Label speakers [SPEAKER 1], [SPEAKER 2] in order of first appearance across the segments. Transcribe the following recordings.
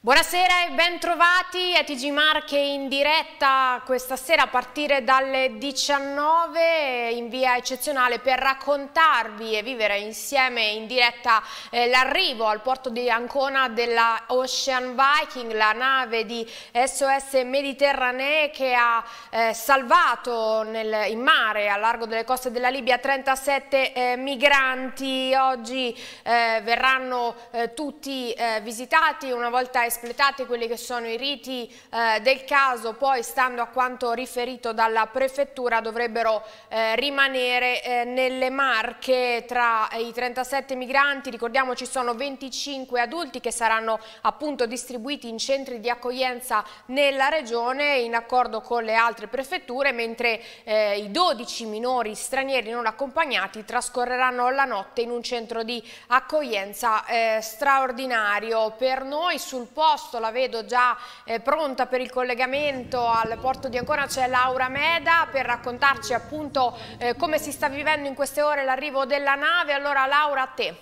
[SPEAKER 1] Buonasera e bentrovati a TG Marche in diretta questa sera a partire dalle 19 in via eccezionale per raccontarvi e vivere insieme in diretta eh, l'arrivo al porto di Ancona della Ocean Viking, la nave di SOS Mediterranee che ha eh, salvato nel, in mare a largo delle coste della Libia 37 eh, migranti. Oggi eh, verranno eh, tutti eh, visitati una volta espletati quelli che sono i riti eh, del caso, poi stando a quanto riferito dalla prefettura dovrebbero eh, rimanere eh, nelle marche tra i 37 migranti, ricordiamo ci sono 25 adulti che saranno appunto distribuiti in centri di accoglienza nella regione in accordo con le altre prefetture, mentre eh, i 12 minori stranieri non accompagnati trascorreranno la notte in un centro di accoglienza eh, straordinario. Per noi sul posto la vedo già eh, pronta per il collegamento al porto di Ancona, c'è Laura Meda per raccontarci appunto eh, come si sta vivendo in queste ore l'arrivo della nave. Allora Laura a te.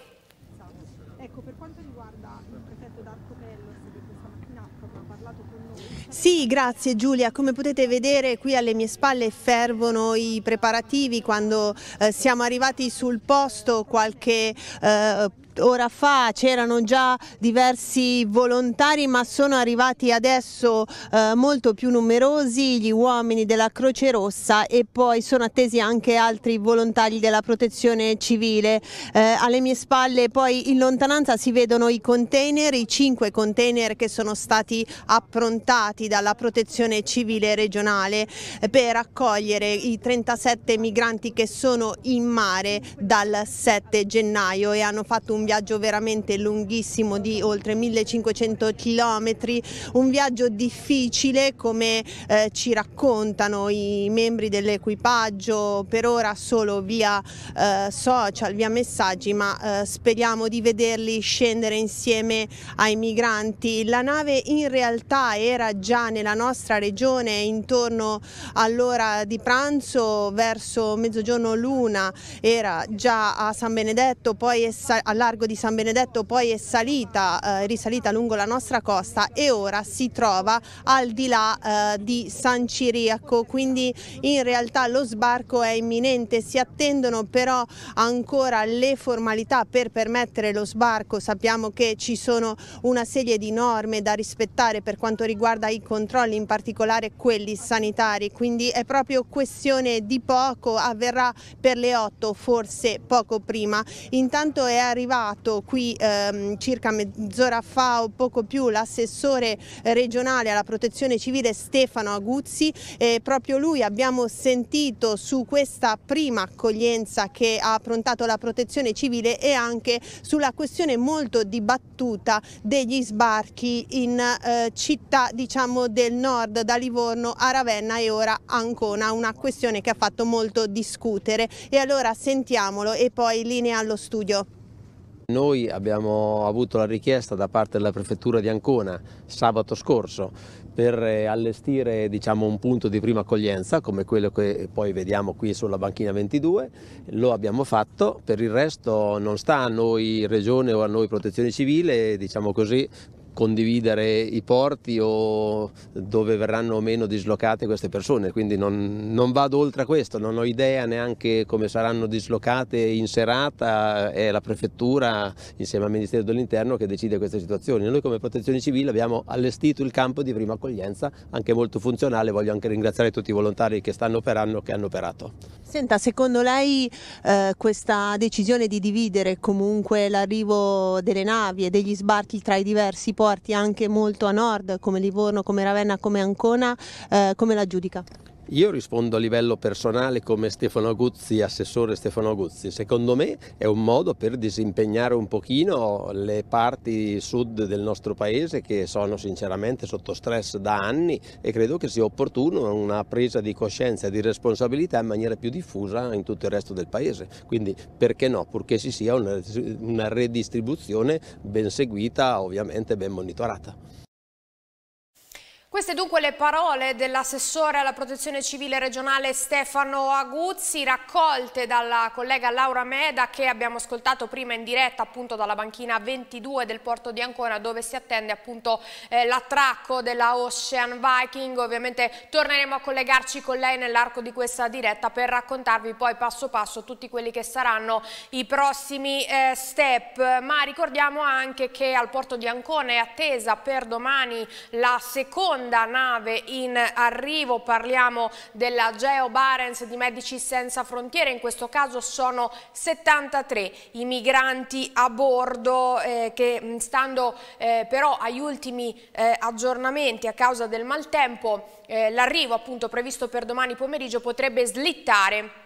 [SPEAKER 2] Ecco, per quanto riguarda il prefetto Darco Pellos che questa mattina ha parlato con noi.
[SPEAKER 3] Sì, grazie Giulia. Come potete vedere qui alle mie spalle fervono i preparativi quando eh, siamo arrivati sul posto qualche eh, ora fa c'erano già diversi volontari ma sono arrivati adesso eh, molto più numerosi gli uomini della Croce Rossa e poi sono attesi anche altri volontari della protezione civile. Eh, alle mie spalle poi in lontananza si vedono i container, i cinque container che sono stati approntati dalla protezione civile regionale eh, per accogliere i 37 migranti che sono in mare dal 7 gennaio e hanno fatto un viaggio veramente lunghissimo di oltre 1500 chilometri, un viaggio difficile come eh, ci raccontano i membri dell'equipaggio, per ora solo via eh, social, via messaggi, ma eh, speriamo di vederli scendere insieme ai migranti. La nave in realtà era già nella nostra regione intorno all'ora di pranzo, verso mezzogiorno l'una, era già a San Benedetto, poi è a largo di San Benedetto poi è salita, eh, risalita lungo la nostra costa e ora si trova al di là eh, di San Ciriaco, quindi in realtà lo sbarco è imminente, si attendono però ancora le formalità per permettere lo sbarco, sappiamo che ci sono una serie di norme da rispettare per quanto riguarda i controlli, in particolare quelli sanitari, quindi è proprio questione di poco, avverrà per le 8, forse poco prima. Intanto è arrivato arrivato qui ehm, circa mezz'ora fa o poco più l'assessore regionale alla protezione civile Stefano Aguzzi e proprio lui abbiamo sentito su questa prima accoglienza che ha approntato la protezione civile e anche sulla questione molto dibattuta degli sbarchi in eh, città diciamo del nord da Livorno a Ravenna e ora Ancona, una questione che ha fatto molto discutere e allora sentiamolo e poi linea allo studio.
[SPEAKER 4] Noi abbiamo avuto la richiesta da parte della prefettura di Ancona sabato scorso per eh, allestire diciamo, un punto di prima accoglienza come quello che poi vediamo qui sulla banchina 22, lo abbiamo fatto, per il resto non sta a noi regione o a noi protezione civile, diciamo così, condividere i porti o dove verranno meno dislocate queste persone, quindi non, non, vado oltre a questo, non ho idea neanche come saranno dislocate in serata, è la prefettura insieme al Ministero dell'Interno che decide queste situazioni. Noi come protezione civile abbiamo allestito il campo di prima accoglienza, anche molto funzionale, voglio anche ringraziare tutti i volontari che stanno operando, che hanno operato.
[SPEAKER 3] Senta, secondo lei eh, questa decisione di dividere comunque l'arrivo delle navi e degli sbarchi tra i diversi porti porti anche molto a nord come Livorno, come Ravenna, come Ancona, eh, come la giudica?
[SPEAKER 4] Io rispondo a livello personale come Stefano Aguzzi, assessore Stefano Aguzzi. Secondo me è un modo per disimpegnare un pochino le parti sud del nostro paese che sono sinceramente sotto stress da anni e credo che sia opportuno una presa di coscienza e di responsabilità in maniera più diffusa in tutto il resto del paese. Quindi perché no? Purché ci sia una, una redistribuzione ben seguita, ovviamente ben monitorata.
[SPEAKER 1] Queste dunque le parole dell'assessore alla protezione civile regionale Stefano Aguzzi, raccolte dalla collega Laura Meda che abbiamo ascoltato prima in diretta appunto dalla banchina 22 del porto di Ancona dove si attende appunto eh, l'attracco della Ocean Viking. Ovviamente torneremo a collegarci con lei nell'arco di questa diretta per raccontarvi poi passo passo tutti quelli che saranno i prossimi eh, step. Ma ricordiamo anche che al porto di Ancona è attesa per domani la seconda seconda nave in arrivo, parliamo della Geo Barents di Medici Senza Frontiere, in questo caso sono 73 i migranti a bordo eh, che stando eh, però agli ultimi eh, aggiornamenti a causa del maltempo, eh, l'arrivo appunto previsto per domani pomeriggio potrebbe slittare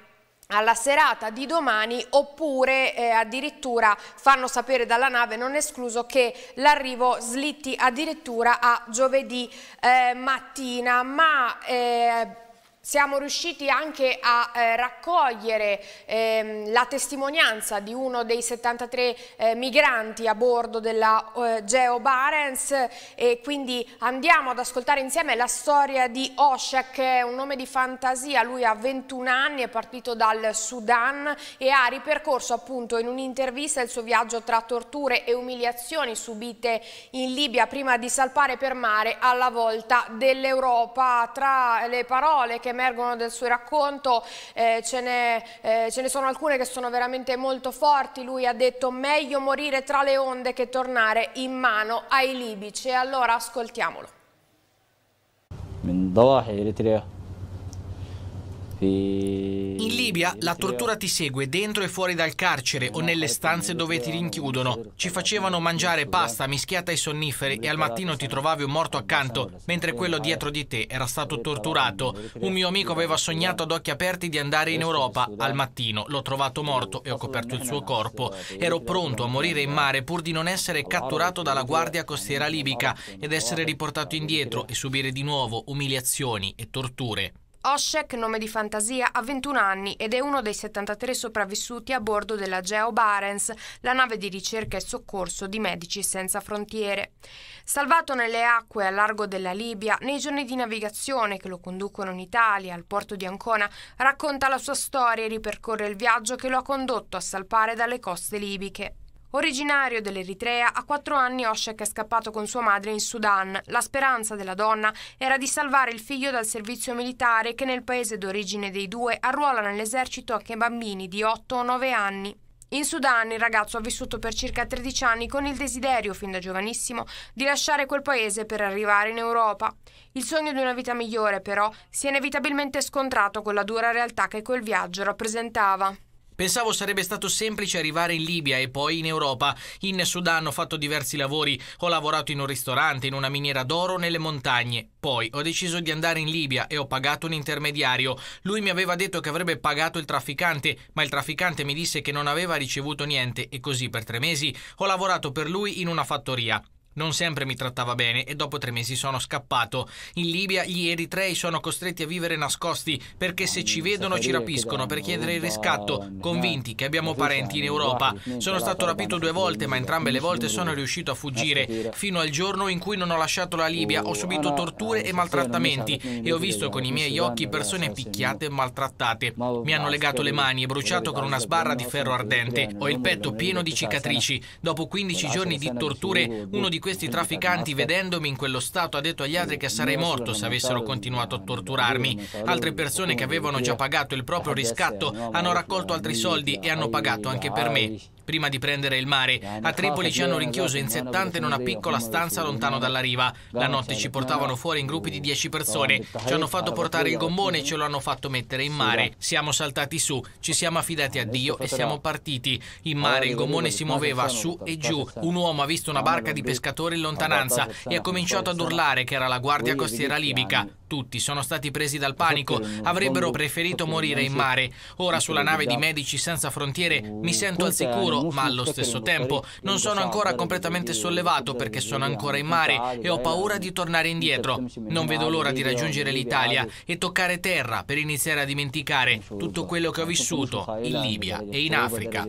[SPEAKER 1] alla serata di domani oppure eh, addirittura fanno sapere dalla nave non escluso che l'arrivo slitti addirittura a giovedì eh, mattina. Ma eh, siamo riusciti anche a eh, raccogliere ehm, la testimonianza di uno dei 73 eh, migranti a bordo della eh, Geo Barents e quindi andiamo ad ascoltare insieme la storia di Oshak, che è un nome di fantasia, lui ha 21 anni, è partito dal Sudan e ha ripercorso appunto in un'intervista il suo viaggio tra torture e umiliazioni subite in Libia prima di salpare per mare alla volta dell'Europa. Tra le parole che emergono del suo racconto, eh, ce, ne, eh, ce ne sono alcune che sono veramente molto forti. Lui ha detto meglio morire tra le onde che tornare in mano ai libici. E allora ascoltiamolo.
[SPEAKER 5] من ضواحي إريتريا
[SPEAKER 6] in Libia la tortura ti segue dentro e fuori dal carcere o nelle stanze dove ti rinchiudono. Ci facevano mangiare pasta mischiata ai sonniferi e al mattino ti trovavi un morto accanto, mentre quello dietro di te era stato torturato. Un mio amico aveva sognato ad occhi aperti di andare in Europa. Al mattino l'ho trovato morto e ho coperto il suo corpo. Ero pronto a morire in mare pur di non essere catturato dalla guardia costiera libica ed essere riportato indietro e subire di nuovo umiliazioni e torture.
[SPEAKER 1] Oshek, nome di fantasia, ha 21 anni ed è uno dei 73 sopravvissuti a bordo della Geo Barents, la nave di ricerca e soccorso di Medici Senza Frontiere. Salvato nelle acque a largo della Libia, nei giorni di navigazione che lo conducono in Italia, al porto di Ancona, racconta la sua storia e ripercorre il viaggio che lo ha condotto a salpare dalle coste libiche. Originario dell'Eritrea, a quattro anni Oshek è scappato con sua madre in Sudan. La speranza della donna era di salvare il figlio dal servizio militare che nel paese d'origine dei due arruola nell'esercito anche bambini di 8 o 9 anni. In Sudan il ragazzo ha vissuto per circa 13 anni con il desiderio, fin da giovanissimo, di lasciare quel paese per arrivare in Europa. Il sogno di una vita migliore, però, si è inevitabilmente scontrato con la dura realtà che quel viaggio rappresentava.
[SPEAKER 6] Pensavo sarebbe stato semplice arrivare in Libia e poi in Europa. In Sudan ho fatto diversi lavori, ho lavorato in un ristorante, in una miniera d'oro nelle montagne. Poi ho deciso di andare in Libia e ho pagato un intermediario. Lui mi aveva detto che avrebbe pagato il trafficante, ma il trafficante mi disse che non aveva ricevuto niente e così per tre mesi ho lavorato per lui in una fattoria. Non sempre mi trattava bene e dopo tre mesi sono scappato. In Libia gli eritrei sono costretti a vivere nascosti perché se ci vedono ci rapiscono per chiedere il riscatto, convinti che abbiamo parenti in Europa. Sono stato rapito due volte ma entrambe le volte sono riuscito a fuggire. Fino al giorno in cui non ho lasciato la Libia ho subito torture e maltrattamenti e ho visto con i miei occhi persone picchiate e maltrattate. Mi hanno legato le mani e bruciato con una sbarra di ferro ardente. Ho il petto pieno di cicatrici. Dopo 15 giorni di torture uno di questi trafficanti, vedendomi in quello stato, ha detto agli altri che sarei morto se avessero continuato a torturarmi. Altre persone che avevano già pagato il proprio riscatto hanno raccolto altri soldi e hanno pagato anche per me. Prima di prendere il mare, a Tripoli ci hanno rinchiuso in 70 in una piccola stanza lontano dalla riva. La notte ci portavano fuori in gruppi di 10 persone. Ci hanno fatto portare il gommone e ce lo hanno fatto mettere in mare. Siamo saltati su, ci siamo affidati a Dio e siamo partiti. In mare il gommone si muoveva su e giù. Un uomo ha visto una barca di pescatori in lontananza e ha cominciato ad urlare che era la guardia costiera libica. Tutti sono stati presi dal panico, avrebbero preferito morire in mare. Ora sulla nave di Medici Senza Frontiere mi sento al sicuro, ma allo stesso tempo non sono ancora completamente sollevato perché sono ancora in mare e ho paura di tornare indietro. Non vedo l'ora di raggiungere l'Italia e toccare terra per iniziare a dimenticare tutto quello che ho vissuto in Libia e in Africa.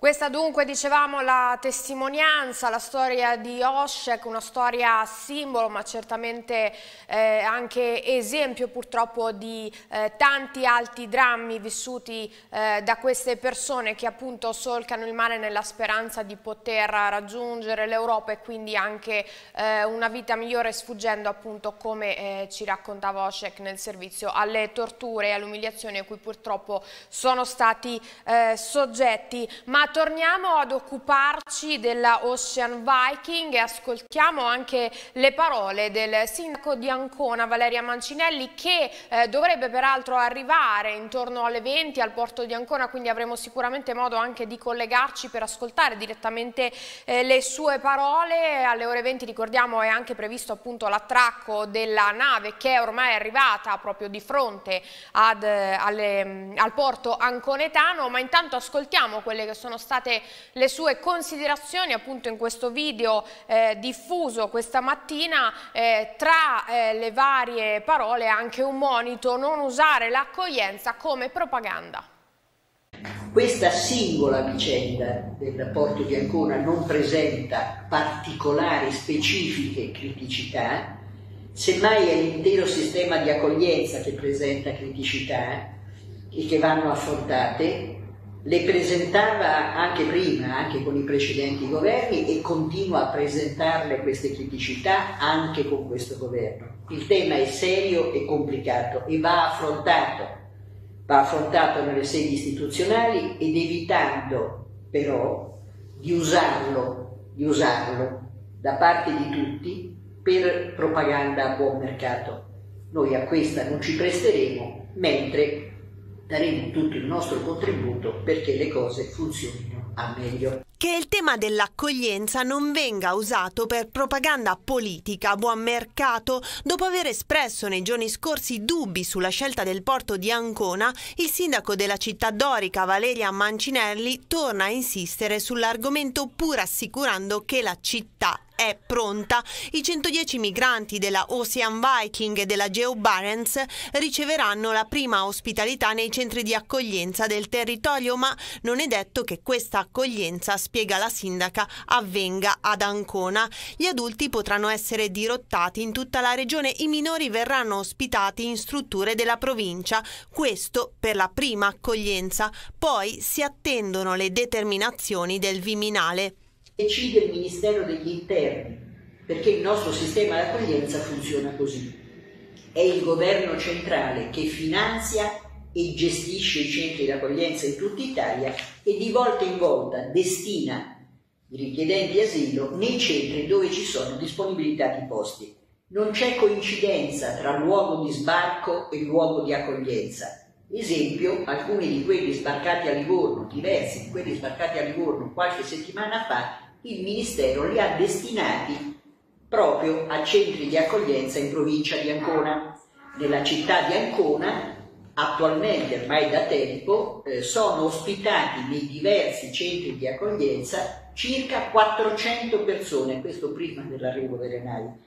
[SPEAKER 1] Questa dunque, dicevamo, la testimonianza, la storia di Oshek, una storia simbolo ma certamente eh, anche esempio purtroppo di eh, tanti altri drammi vissuti eh, da queste persone che appunto solcano il mare nella speranza di poter raggiungere l'Europa e quindi anche eh, una vita migliore sfuggendo appunto come eh, ci raccontava Oshek nel servizio alle torture e alle umiliazioni a cui purtroppo sono stati eh, soggetti. Ma torniamo ad occuparci della Ocean Viking e ascoltiamo anche le parole del sindaco di Ancona, Valeria Mancinelli, che eh, dovrebbe peraltro arrivare intorno alle 20 al porto di Ancona, quindi avremo sicuramente modo anche di collegarci per ascoltare direttamente eh, le sue parole. Alle ore 20 ricordiamo è anche previsto appunto l'attracco della nave che è ormai arrivata proprio di fronte ad, eh, alle, al porto anconetano, ma intanto ascoltiamo quelle che sono state le sue considerazioni appunto in questo video eh, diffuso questa mattina eh, tra eh, le varie parole anche un monito non usare l'accoglienza come propaganda.
[SPEAKER 5] Questa singola vicenda del porto di Ancona non presenta particolari specifiche criticità, semmai è l'intero sistema di accoglienza che presenta criticità e che vanno affrontate le presentava anche prima, anche con i precedenti governi e continua a presentarle queste criticità anche con questo governo. Il tema è serio e complicato e va affrontato, va affrontato nelle sedi istituzionali ed evitando però di usarlo, di usarlo da parte di tutti per propaganda a buon mercato. Noi a questa non ci presteremo, mentre daremo tutto il nostro contributo perché le cose funzionino a meglio.
[SPEAKER 3] Che il tema dell'accoglienza non venga usato per propaganda politica a buon mercato, dopo aver espresso nei giorni scorsi dubbi sulla scelta del porto di Ancona, il sindaco della città dorica Valeria Mancinelli torna a insistere sull'argomento pur assicurando che la città è pronta. I 110 migranti della Ocean Viking e della Geo Barents riceveranno la prima ospitalità nei centri di accoglienza del territorio, ma non è detto che questa accoglienza, spiega la sindaca, avvenga ad Ancona. Gli adulti potranno essere dirottati in tutta la regione, i minori verranno ospitati in strutture della provincia. Questo per la prima accoglienza. Poi si attendono le determinazioni del Viminale
[SPEAKER 5] decide il Ministero degli Interni, perché il nostro sistema di accoglienza funziona così. È il governo centrale che finanzia e gestisce i centri di accoglienza in tutta Italia e di volta in volta destina i richiedenti asilo nei centri dove ci sono disponibilità di posti. Non c'è coincidenza tra luogo di sbarco e luogo di accoglienza. Esempio, alcuni di quelli sbarcati a Livorno, diversi di quelli sbarcati a Livorno qualche settimana fa, il Ministero li ha destinati proprio a centri di accoglienza in provincia di Ancona. Nella città di Ancona, attualmente ormai da tempo, eh, sono ospitati nei diversi centri di accoglienza circa 400 persone, questo prima dell'arrivo delle navi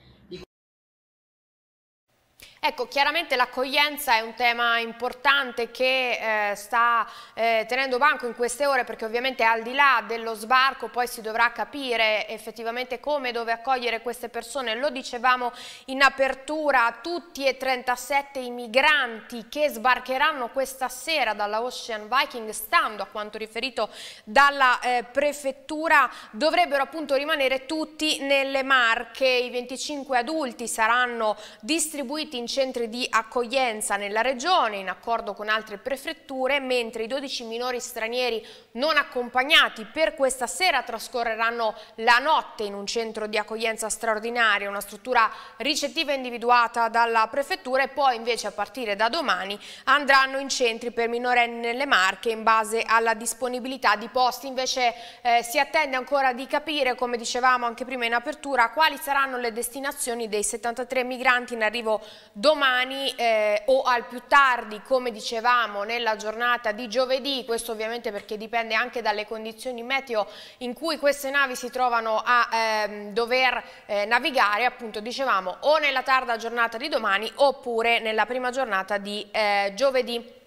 [SPEAKER 1] Ecco, chiaramente l'accoglienza è un tema importante che eh, sta eh, tenendo banco in queste ore perché ovviamente al di là dello sbarco poi si dovrà capire effettivamente come e dove accogliere queste persone. Lo dicevamo in apertura, tutti e 37 i migranti che sbarcheranno questa sera dalla Ocean Viking, stando a quanto riferito dalla eh, prefettura, dovrebbero appunto rimanere tutti nelle Marche. I 25 adulti saranno distribuiti in centri di accoglienza nella regione in accordo con altre prefetture, mentre i 12 minori stranieri non accompagnati per questa sera trascorreranno la notte in un centro di accoglienza straordinaria, una struttura ricettiva individuata dalla prefettura e poi invece a partire da domani andranno in centri per minorenni nelle Marche in base alla disponibilità di posti. Invece eh, si attende ancora di capire, come dicevamo anche prima in apertura, quali saranno le destinazioni dei 73 migranti in arrivo domani eh, o al più tardi, come dicevamo, nella giornata di giovedì, questo ovviamente perché dipende anche dalle condizioni meteo in cui queste navi si trovano a ehm, dover eh, navigare, appunto dicevamo, o nella tarda giornata di domani oppure nella prima giornata di eh, giovedì.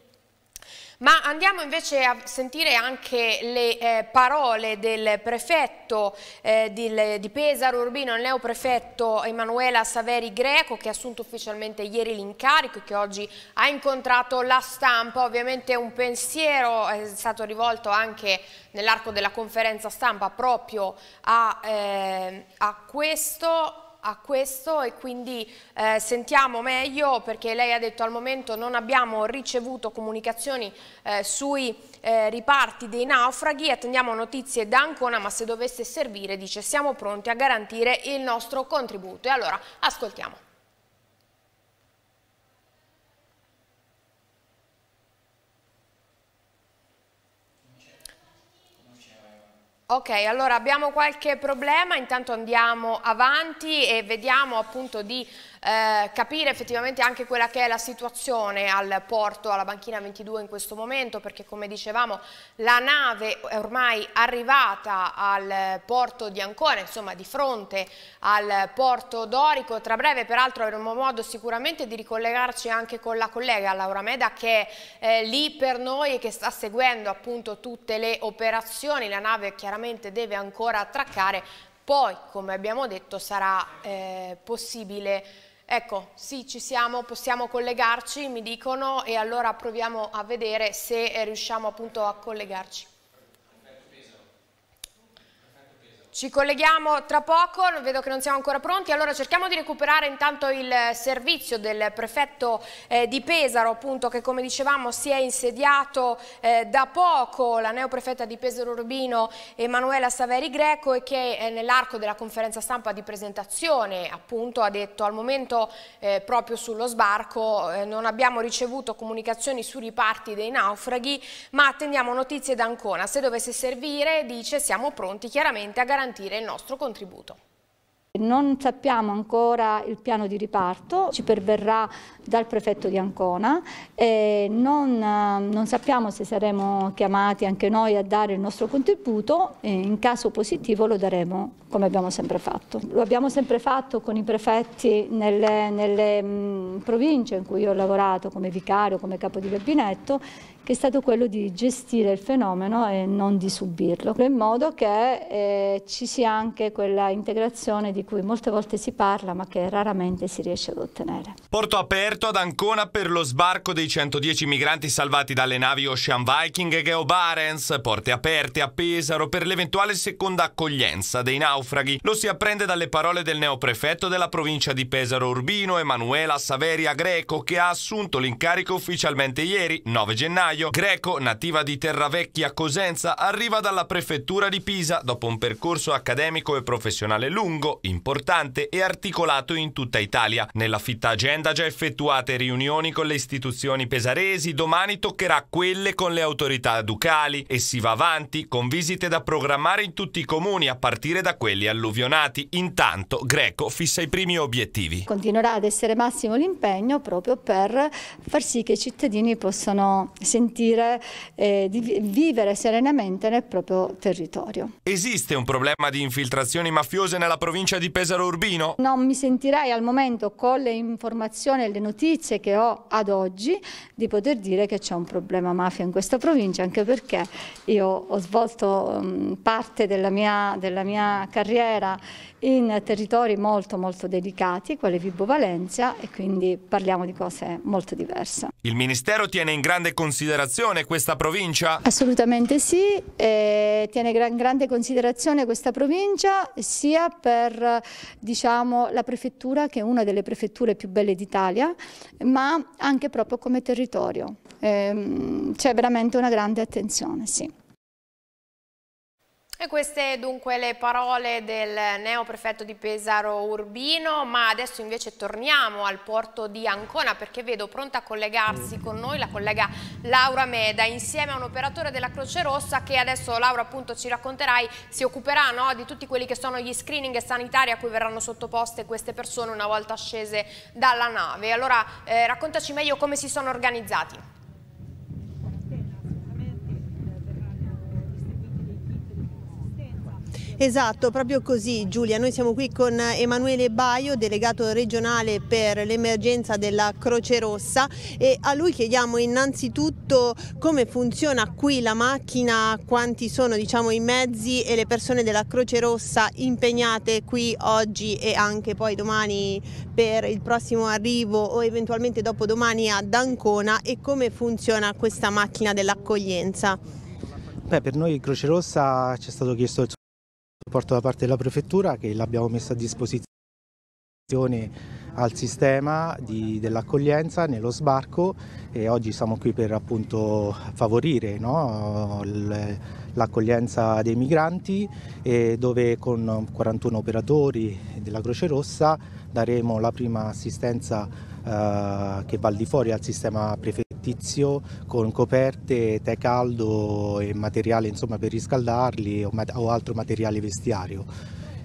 [SPEAKER 1] Ma andiamo invece a sentire anche le eh, parole del prefetto eh, di, di, Pesaro Urbino, il neoprefetto Emanuela Saveri Greco che ha assunto ufficialmente ieri l'incarico e che oggi ha incontrato la stampa. Ovviamente un pensiero è stato rivolto anche nell'arco della conferenza stampa proprio a, eh, a questo a questo e quindi eh, sentiamo meglio perché lei ha detto al momento non abbiamo ricevuto comunicazioni eh, sui eh, riparti dei naufraghi, attendiamo notizie da Ancona ma se dovesse servire dice siamo pronti a garantire il nostro contributo e allora ascoltiamo. Ok, allora abbiamo qualche problema, intanto andiamo avanti e vediamo appunto di eh, capire effettivamente anche quella che è la situazione al porto, alla banchina 22 in questo momento, perché come dicevamo la nave è ormai arrivata al porto di Ancona, insomma di fronte al porto dorico, tra breve peraltro avremo modo sicuramente di ricollegarci anche con la collega Laura Meda che è eh, lì per noi e che sta seguendo appunto tutte le operazioni, la nave chiaramente deve ancora attraccare, poi come abbiamo detto sarà eh, possibile Ecco, sì, ci siamo, possiamo collegarci, mi dicono, e allora proviamo a vedere se riusciamo appunto a collegarci. Ci colleghiamo tra poco, vedo che non siamo ancora pronti, allora cerchiamo di recuperare intanto il servizio del prefetto eh, di Pesaro, appunto che come dicevamo si è insediato eh, da poco, la neoprefetta di Pesaro Urbino Emanuela Saveri Greco e che eh, nell'arco della conferenza stampa di presentazione appunto ha detto al momento eh, proprio sullo sbarco eh, non abbiamo ricevuto comunicazioni sui riparti dei naufraghi ma attendiamo notizie da Ancona, se dovesse servire dice siamo pronti chiaramente a garantire garantire il nostro contributo.
[SPEAKER 7] Non sappiamo ancora il piano di riparto, ci perverrà dal prefetto di Ancona, e non, non, sappiamo se saremo chiamati anche noi a dare il nostro contributo, e in caso positivo lo daremo come abbiamo sempre fatto. Lo abbiamo sempre fatto con i prefetti nelle, nelle mh, province in cui ho lavorato come vicario, come capo di gabinetto che è stato quello di gestire il fenomeno e non di subirlo, in modo che eh, ci sia anche quella integrazione di cui molte volte si parla ma che raramente si riesce ad ottenere.
[SPEAKER 8] Porto aperto ad Ancona per lo sbarco dei 110 migranti salvati dalle navi Ocean Viking e Geo Barents, porte aperte a Pesaro per l'eventuale seconda accoglienza dei naufraghi. Lo si apprende dalle parole del neoprefetto della provincia di Pesaro Urbino, Emanuela Saveria Greco, che ha assunto l'incarico ufficialmente ieri, 9 gennaio gennaio. Greco, nativa di Terravecchia Cosenza, arriva dalla prefettura di Pisa dopo un percorso accademico e professionale lungo, importante e articolato in tutta Italia. Nella fitta agenda già effettuate riunioni con le istituzioni pesaresi, domani toccherà quelle con le autorità ducali e si va avanti con visite da programmare in tutti i comuni a partire da quelli alluvionati. Intanto Greco fissa i primi obiettivi.
[SPEAKER 7] Continuerà ad essere massimo l'impegno proprio per far sì che i cittadini possano sentire sentire eh, di vivere serenamente nel proprio territorio.
[SPEAKER 8] Esiste un problema di infiltrazioni mafiose nella provincia di Pesaro Urbino?
[SPEAKER 7] Non mi sentirei al momento con le informazioni e le notizie che ho ad oggi di poter dire che c'è un problema mafia in questa provincia, anche perché io ho svolto um, parte della mia, della mia carriera in territori molto molto delicati, quale Vibo Valencia, e quindi parliamo di cose molto diverse.
[SPEAKER 8] Il Ministero tiene in grande considerazione questa provincia?
[SPEAKER 7] Assolutamente sì, eh, tiene in grande considerazione questa provincia sia per diciamo, la prefettura che è una delle prefetture più belle d'Italia, ma anche proprio come territorio. Eh, c'è veramente una grande attenzione, sì.
[SPEAKER 1] E queste dunque le parole del neo prefetto di Pesaro Urbino, ma adesso invece torniamo al porto di Ancona perché vedo pronta a collegarsi con noi la collega Laura Meda insieme a un operatore della Croce Rossa che adesso Laura appunto ci racconterai si occuperà no, di tutti quelli che sono gli screening sanitari a cui verranno sottoposte queste persone una volta scese dalla nave. Allora eh, raccontaci meglio come si sono organizzati.
[SPEAKER 3] Esatto, proprio così Giulia, noi siamo qui con Emanuele Baio, delegato regionale per l'emergenza della Croce Rossa e a lui chiediamo innanzitutto come funziona qui la macchina, quanti sono diciamo, i mezzi e le persone della Croce Rossa impegnate qui oggi e anche poi domani per il prossimo arrivo o eventualmente dopodomani ad Ancona e come funziona questa macchina dell'accoglienza.
[SPEAKER 9] Beh, per noi Croce Rossa ci è stato chiesto il supporto da parte della prefettura che l'abbiamo messo a disposizione al sistema dell'accoglienza nello sbarco e oggi siamo qui per appunto favorire no, l'accoglienza dei migranti dove con 41 operatori della Croce Rossa daremo la prima assistenza eh, che va al di fuori al sistema prefettizio con coperte, tè caldo e materiale insomma, per riscaldarli o, o altro materiale vestiario.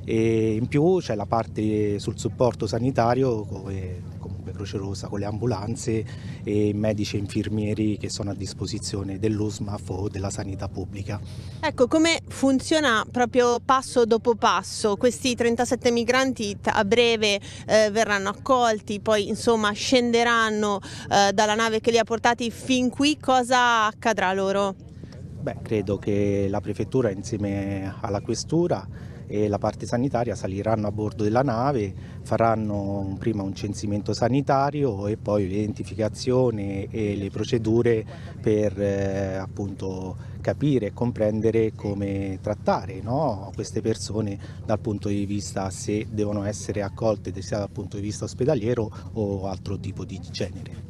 [SPEAKER 9] E in più c'è la parte sul supporto sanitario Croce Rosa con le ambulanze e medici e infermieri che sono a disposizione dell'USMAF o della sanità pubblica.
[SPEAKER 3] Ecco, come funziona proprio passo dopo passo? Questi 37 migranti a breve eh, verranno accolti, poi insomma scenderanno eh, dalla nave che li ha portati fin qui, cosa accadrà loro?
[SPEAKER 9] Beh, credo che la prefettura insieme alla questura e la parte sanitaria saliranno a bordo della nave, faranno prima un censimento sanitario e poi l'identificazione e le procedure per eh, appunto capire e comprendere come trattare no? queste persone dal punto di vista se devono essere accolte sia dal punto di vista ospedaliero o altro tipo di genere.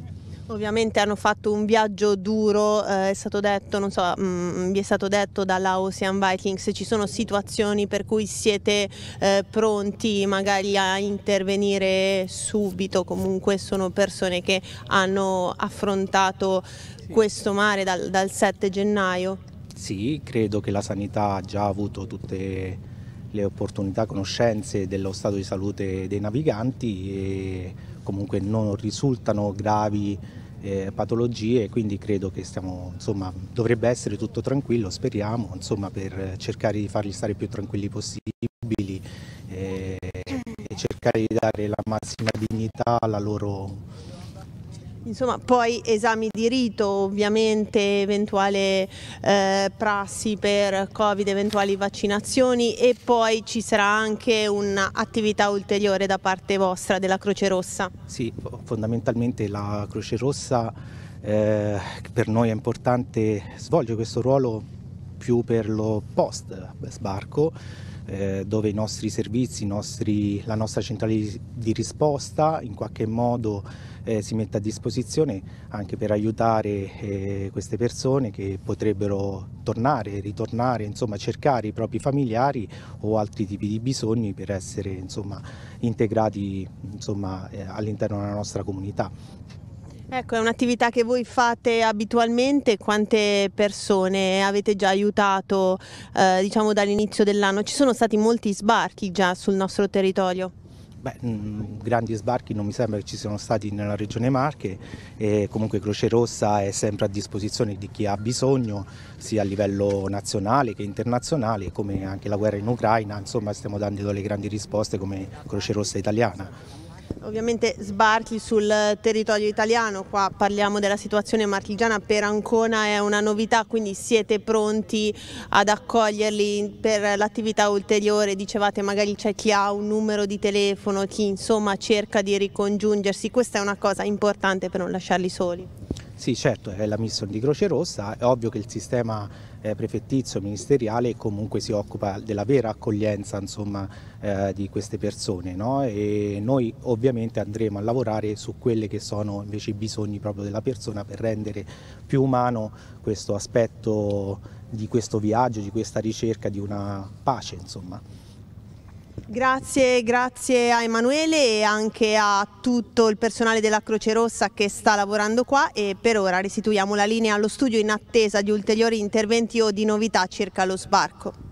[SPEAKER 3] Ovviamente hanno fatto un viaggio duro, eh, è stato detto, non so, mh, mm, vi è stato detto dalla Ocean Vikings, ci sono situazioni per cui siete eh, pronti magari a intervenire subito, comunque sono persone che hanno affrontato questo mare dal, dal 7 gennaio.
[SPEAKER 9] Sì, credo che la sanità ha già avuto tutte le opportunità, conoscenze dello stato di salute dei naviganti e comunque non risultano gravi eh, patologie, quindi credo che stiamo, insomma, dovrebbe essere tutto tranquillo, speriamo, insomma, per cercare di farli stare più tranquilli possibili eh, e cercare di dare la massima dignità alla loro
[SPEAKER 3] Insomma, poi esami di rito, ovviamente eventuale eh, prassi per Covid, eventuali vaccinazioni e poi ci sarà anche un'attività ulteriore da parte vostra della Croce Rossa.
[SPEAKER 9] Sì, fondamentalmente la Croce Rossa eh, per noi è importante svolgere questo ruolo più per lo post sbarco eh, dove i nostri servizi, i nostri, la nostra centrale di risposta in qualche modo eh, si mette a disposizione anche per aiutare eh, queste persone che potrebbero tornare, ritornare, insomma cercare i propri familiari o altri tipi di bisogni per essere insomma, integrati eh, all'interno della nostra comunità.
[SPEAKER 3] Ecco, è un'attività che voi fate abitualmente, quante persone avete già aiutato eh, diciamo dall'inizio dell'anno? Ci sono stati molti sbarchi già sul nostro territorio?
[SPEAKER 9] Beh, mh, grandi sbarchi non mi sembra che ci siano stati nella regione Marche e comunque Croce Rossa è sempre a disposizione di chi ha bisogno sia a livello nazionale che internazionale come anche la guerra in Ucraina, insomma stiamo dando delle grandi risposte come Croce Rossa italiana.
[SPEAKER 3] Ovviamente sbarchi sul territorio italiano, qua parliamo della situazione marchigiana, per Ancona è una novità, quindi siete pronti ad accoglierli per l'attività ulteriore, dicevate magari c'è chi ha un numero di telefono, chi insomma cerca di ricongiungersi, questa è una cosa importante per non lasciarli soli.
[SPEAKER 9] Sì, certo, è la missione di Croce Rossa, è ovvio che il sistema eh, prefettizio ministeriale comunque si occupa della vera accoglienza insomma, eh, di queste persone no? e noi ovviamente andremo a lavorare su quelli che sono invece i bisogni proprio della persona per rendere più umano questo aspetto di questo viaggio, di questa ricerca di una pace insomma.
[SPEAKER 3] Grazie, grazie a Emanuele e anche a tutto il personale della Croce Rossa che sta lavorando qua e per ora restituiamo la linea allo studio in attesa di ulteriori interventi o di novità circa lo sbarco.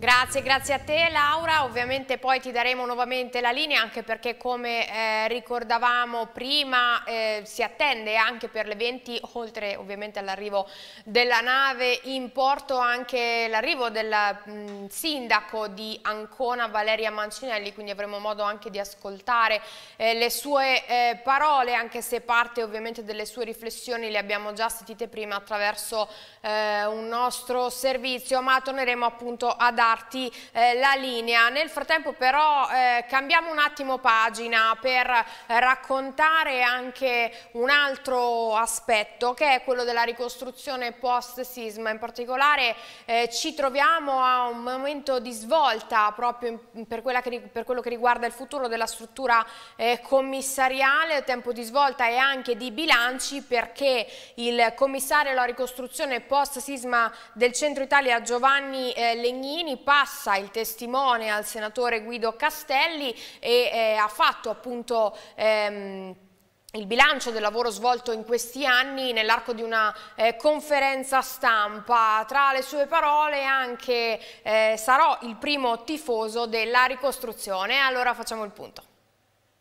[SPEAKER 1] Grazie, grazie a te Laura, ovviamente poi ti daremo nuovamente la linea anche perché come eh, ricordavamo prima eh, si attende anche per le 20, oltre ovviamente all'arrivo della nave in porto, anche l'arrivo del mh, sindaco di Ancona Valeria Mancinelli, quindi avremo modo anche di ascoltare eh, le sue eh, parole, anche se parte ovviamente delle sue riflessioni le abbiamo già sentite prima attraverso eh, un nostro servizio, ma torneremo appunto a dare darti eh, la linea. Nel frattempo però eh, cambiamo un attimo pagina per eh, raccontare anche un altro aspetto che è quello della ricostruzione post sisma. In particolare eh, ci troviamo a un momento di svolta proprio in, per, che, per, quello che riguarda il futuro della struttura eh, commissariale, tempo di svolta e anche di bilanci perché il commissario alla ricostruzione post sisma del centro Italia Giovanni eh, Legnini passa il testimone al senatore Guido Castelli e eh, ha fatto appunto ehm, il bilancio del lavoro svolto in questi anni nell'arco di una eh, conferenza stampa. Tra le sue parole anche eh, sarò il primo tifoso della ricostruzione. Allora facciamo il punto.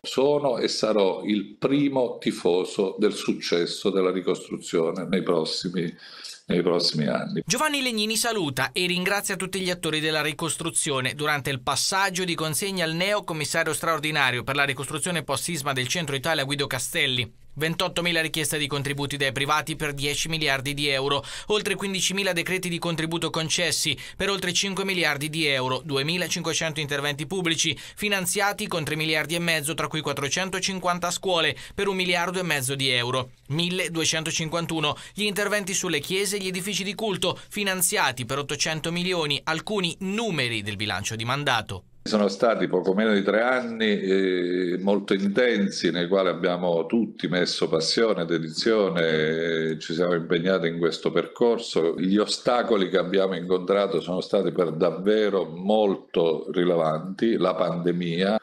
[SPEAKER 10] Sono e sarò il primo tifoso del successo della ricostruzione nei prossimi anni nei prossimi anni.
[SPEAKER 6] Giovanni Legnini saluta e ringrazia tutti gli attori della ricostruzione durante il passaggio di consegna al neo commissario straordinario per la ricostruzione post-sisma del centro Italia Guido Castelli. 28.000 richieste di contributi dai privati per 10 miliardi di euro, oltre 15.000 decreti di contributo concessi per oltre 5 miliardi di euro, 2.500 interventi pubblici finanziati con 3 miliardi e mezzo, tra cui 450 scuole per un miliardo e mezzo di euro, 1.251 gli interventi sulle chiese e gli edifici di culto finanziati per 800 milioni, alcuni numeri del bilancio di mandato.
[SPEAKER 10] Sono stati poco meno di tre anni eh, molto intensi nei quali abbiamo tutti messo passione, dedizione, eh, ci siamo impegnati in questo percorso. Gli ostacoli che abbiamo incontrato sono stati per davvero molto rilevanti, la pandemia, eh,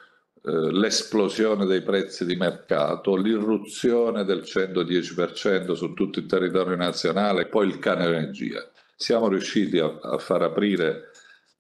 [SPEAKER 10] l'esplosione dei prezzi di mercato, l'irruzione del 110% su tutto il territorio nazionale poi il cane energia. Siamo riusciti a, a far aprire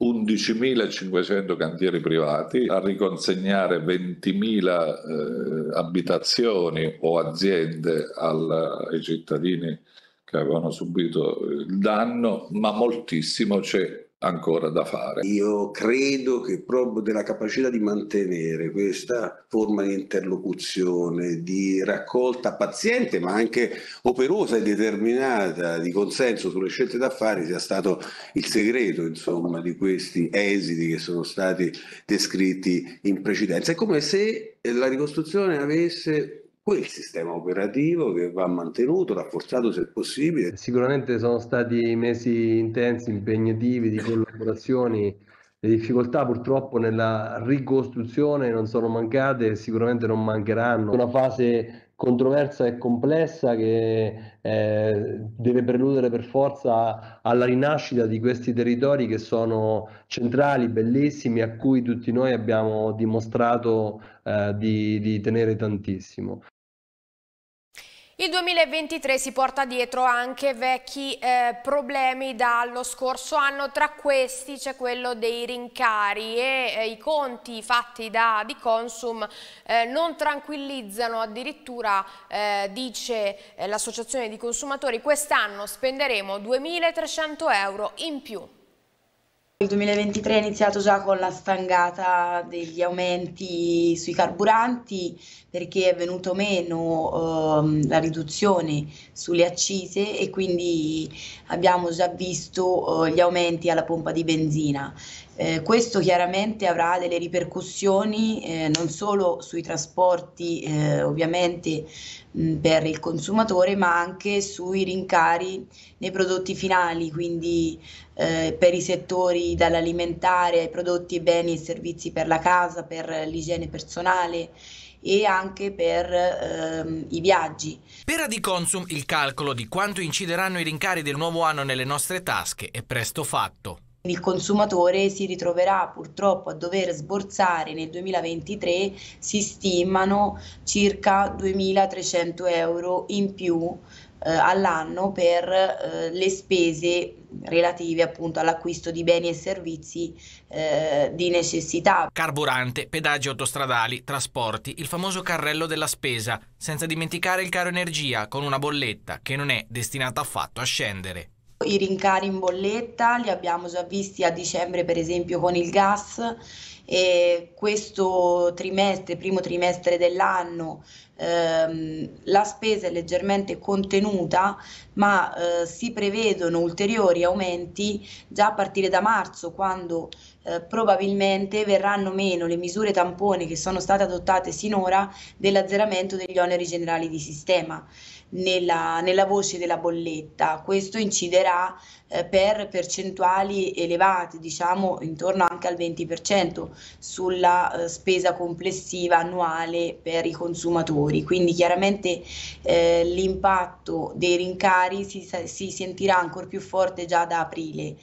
[SPEAKER 10] 11.500 cantieri privati, a riconsegnare 20.000 eh, abitazioni o aziende al, ai cittadini che avevano subito il danno, ma moltissimo c'è ancora da fare.
[SPEAKER 11] Io credo che proprio della capacità di mantenere questa forma di interlocuzione, di raccolta paziente ma anche operosa e determinata di consenso sulle scelte d'affari sia stato il segreto insomma, di questi esiti che sono stati descritti in precedenza. È come se la ricostruzione avesse quel sistema operativo che va mantenuto, rafforzato se possibile.
[SPEAKER 12] Sicuramente sono stati mesi intensi, impegnativi di collaborazioni. Le difficoltà purtroppo nella ricostruzione non sono mancate e sicuramente non mancheranno. Una fase controversa e complessa che eh, deve preludere per forza alla rinascita di questi territori che sono centrali, bellissimi, a cui tutti noi abbiamo dimostrato eh, di, di tenere tantissimo.
[SPEAKER 1] Il 2023 si porta dietro anche vecchi eh, problemi dallo scorso anno, tra questi c'è quello dei rincari e eh, i conti fatti da Di Consum eh, non tranquillizzano, addirittura eh, dice eh, l'associazione di consumatori quest'anno spenderemo 2.300 euro in più.
[SPEAKER 13] Il 2023 è iniziato già con la stangata degli aumenti sui carburanti perché è venuto meno ehm, la riduzione sulle accise e quindi abbiamo già visto eh, gli aumenti alla pompa di benzina. Eh, questo chiaramente avrà delle ripercussioni eh, non solo sui trasporti eh, ovviamente mh, per il consumatore ma anche sui rincari nei prodotti finali, quindi eh, per i settori dall'alimentare ai prodotti beni e servizi per la casa, per l'igiene personale e anche per ehm, i viaggi.
[SPEAKER 6] Per Adiconsum il calcolo di quanto incideranno i rincari del nuovo anno nelle nostre tasche è presto fatto.
[SPEAKER 13] il consumatore si ritroverà purtroppo a dover sborsare nel 2023 si stimano circa 2.300 euro in più eh, all'anno per eh, le spese relative appunto all'acquisto di beni e servizi eh, di necessità.
[SPEAKER 6] Carburante, pedaggi autostradali, trasporti, il famoso carrello della spesa, senza dimenticare il caro energia con una bolletta che non è destinata affatto a scendere.
[SPEAKER 13] I rincari in bolletta li abbiamo già visti a dicembre per esempio con il gas e questo trimestre, primo trimestre dell'anno ehm, la spesa è leggermente contenuta ma eh, si prevedono ulteriori aumenti già a partire da marzo quando eh, probabilmente verranno meno le misure tampone che sono state adottate sinora dell'azzeramento degli oneri generali di sistema nella, nella voce della bolletta. Questo inciderà eh, per percentuali elevate, diciamo intorno anche al 20% sulla eh, spesa complessiva annuale per i consumatori. Quindi chiaramente eh, l'impatto dei rincari si, si sentirà ancora più forte già da aprile.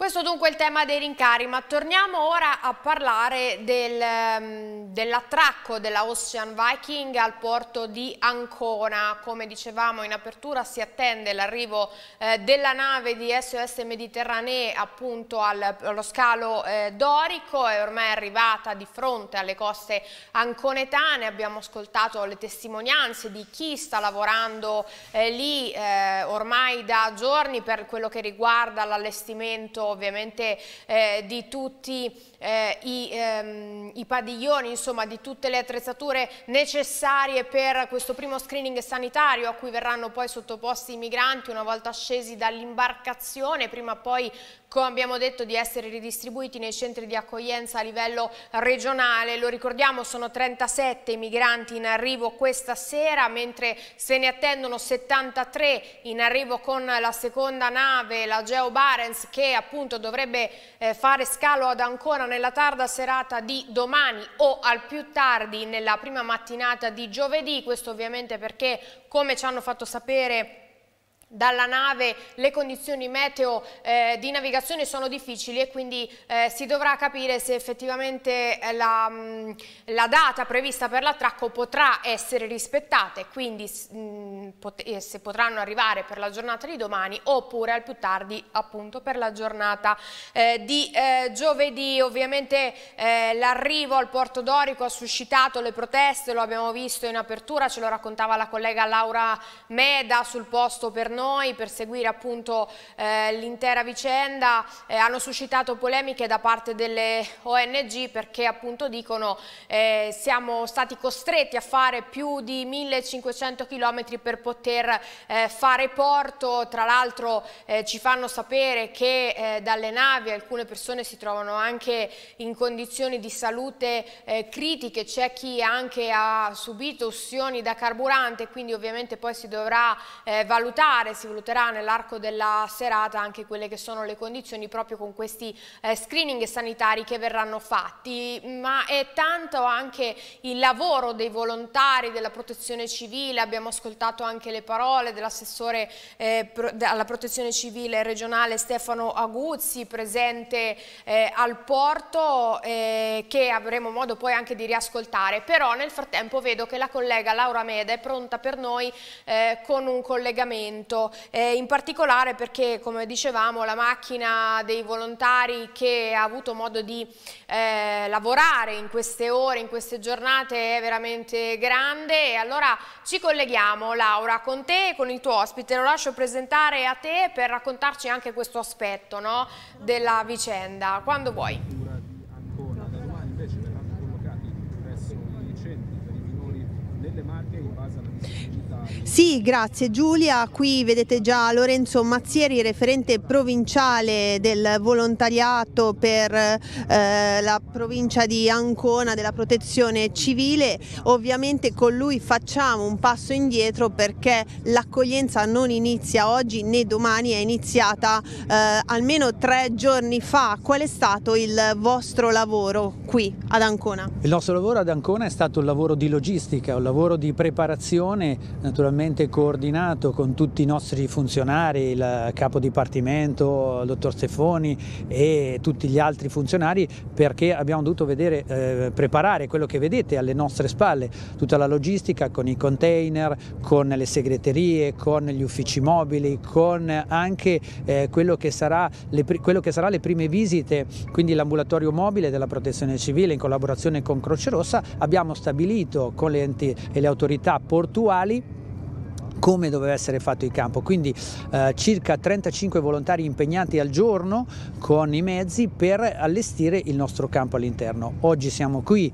[SPEAKER 1] Questo dunque è il tema dei rincari, ma torniamo ora a parlare del, um, dell'attracco della Ocean Viking al porto di Ancona. Come dicevamo in apertura si attende l'arrivo eh, della nave di SOS Mediterranee appunto al, allo scalo eh, dorico, è ormai arrivata di fronte alle coste anconetane, abbiamo ascoltato le testimonianze di chi sta lavorando eh, lì eh, ormai da giorni per quello che riguarda l'allestimento ovviamente eh, di tutti eh, i, ehm, i, padiglioni, insomma di tutte le attrezzature necessarie per questo primo screening sanitario a cui verranno poi sottoposti i migranti una volta scesi dall'imbarcazione, prima poi come abbiamo detto di essere ridistribuiti nei centri di accoglienza a livello regionale, lo ricordiamo sono 37 i migranti in arrivo questa sera mentre se ne attendono 73 in arrivo con la seconda nave, la Geo Barents che appunto dovrebbe eh, fare scalo ad Ancona nella tarda serata di domani o al più tardi nella prima mattinata di giovedì, questo ovviamente perché come ci hanno fatto sapere dalla nave le condizioni meteo eh, di navigazione sono difficili e quindi eh, si dovrà capire se effettivamente eh, la, mh, mm, la data prevista per l'attracco potrà essere rispettata e quindi mh, mm, pot eh, se potranno arrivare per la giornata di domani oppure al più tardi appunto per la giornata eh, di eh, giovedì. Ovviamente l'arrivo al Porto Dorico ha suscitato le proteste, lo abbiamo visto in apertura, ce lo raccontava la collega Laura Meda sul posto per noi noi per seguire appunto eh, l'intera vicenda, eh, hanno suscitato polemiche da parte delle ONG perché appunto dicono eh, siamo stati costretti a fare più di 1500 km per poter eh, fare porto, tra l'altro eh, ci fanno sapere che eh, dalle navi alcune persone si trovano anche in condizioni di salute critiche, c'è chi anche ha subito ustioni da carburante, quindi ovviamente poi si dovrà valutare valutare, si valuterà nell'arco della serata anche quelle che sono le condizioni proprio con questi eh, screening sanitari che verranno fatti, ma è tanto anche il lavoro dei volontari della protezione civile, abbiamo ascoltato anche le parole dell'assessore eh, alla protezione civile regionale Stefano Aguzzi, presente eh, al porto, eh, che avremo modo poi anche di riascoltare, però nel frattempo vedo che la collega Laura Meda è pronta per noi eh, con un collegamento eh, in particolare perché come dicevamo la macchina dei volontari che ha avuto modo di eh, lavorare in queste ore, in queste giornate è veramente grande. E allora ci colleghiamo Laura con te e con il tuo ospite, lo lascio presentare a te per raccontarci anche questo aspetto no, della vicenda, quando vuoi.
[SPEAKER 3] Sì, grazie Giulia. Qui vedete già Lorenzo Mazzieri, referente provinciale del volontariato per eh, la provincia di Ancona della protezione civile. Ovviamente con lui facciamo un passo indietro perché l'accoglienza non inizia oggi né domani, è iniziata eh, almeno tre giorni fa. Qual è stato il vostro lavoro qui ad Ancona?
[SPEAKER 14] Il nostro lavoro ad Ancona è stato un lavoro di logistica, un lavoro di preparazione naturalmente coordinato con tutti i nostri funzionari, il capo dipartimento, il dottor Stefoni e tutti gli altri funzionari perché abbiamo dovuto vedere, eh, preparare quello che vedete alle nostre spalle, tutta la logistica con i container, con le segreterie, con gli uffici mobili, con anche eh, quello, che le, quello che sarà le prime visite, quindi l'ambulatorio mobile della protezione civile in collaborazione con Croce Rossa, abbiamo stabilito con le enti e le autorità portuali come doveva essere fatto il campo, quindi eh, circa 35 volontari impegnati al giorno con i mezzi per allestire il nostro campo all'interno. Oggi siamo qui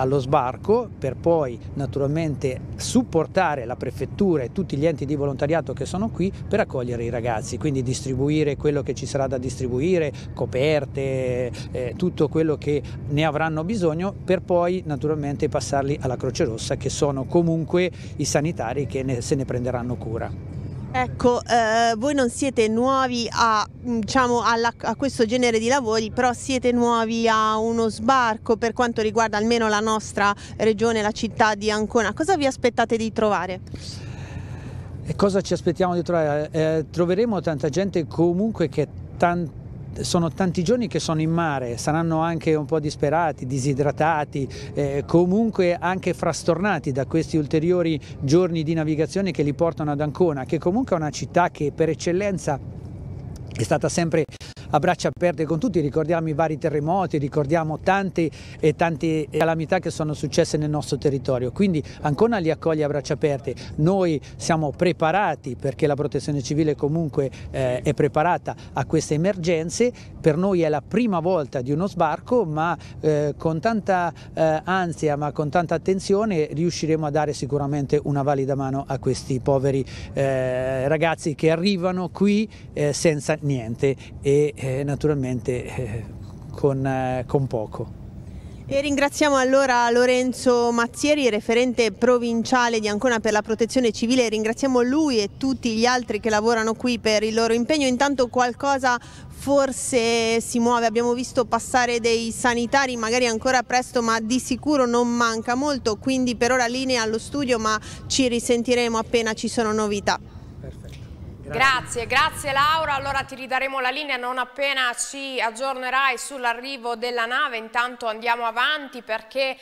[SPEAKER 14] allo sbarco per poi naturalmente supportare la prefettura e tutti gli enti di volontariato che sono qui per accogliere i ragazzi, quindi distribuire quello che ci sarà da distribuire, coperte, eh, tutto quello che ne avranno bisogno per poi naturalmente passarli alla Croce Rossa che sono comunque i sanitari che ne, se ne prenderanno cura.
[SPEAKER 3] Ecco, eh, voi non siete nuovi a, diciamo, alla, a, questo genere di lavori, però siete nuovi a uno sbarco per quanto riguarda almeno la nostra regione, la città di Ancona. Cosa vi aspettate di trovare?
[SPEAKER 14] E cosa ci aspettiamo di trovare? Eh, troveremo tanta gente comunque che tanto sono tanti giorni che sono in mare, saranno anche un po' disperati, disidratati, eh, comunque anche frastornati da questi ulteriori giorni di navigazione che li portano ad Ancona, che comunque è una città che per eccellenza è stata sempre a braccia aperte con tutti, ricordiamo i vari terremoti, ricordiamo tante e tante calamità che sono successe nel nostro territorio, quindi Ancona li accoglie a braccia aperte, noi siamo preparati perché la protezione civile comunque eh, è preparata a queste emergenze, per noi è la prima volta di uno sbarco ma eh, con tanta eh, ansia ma con tanta attenzione riusciremo a dare sicuramente una valida mano a questi poveri eh, ragazzi che arrivano qui eh, senza niente. E eh, naturalmente eh, con, eh, con poco.
[SPEAKER 3] E ringraziamo allora Lorenzo Mazzieri, referente provinciale di Ancona per la protezione civile, ringraziamo lui e tutti gli altri che lavorano qui per il loro impegno. Intanto qualcosa forse si muove, abbiamo visto passare dei sanitari, magari ancora presto ma di sicuro non manca molto, quindi per ora linea allo studio ma ci risentiremo appena ci sono novità.
[SPEAKER 1] Grazie, grazie Laura. Allora ti ridaremo la linea non appena ci aggiornerai sull'arrivo della nave. Intanto andiamo avanti perché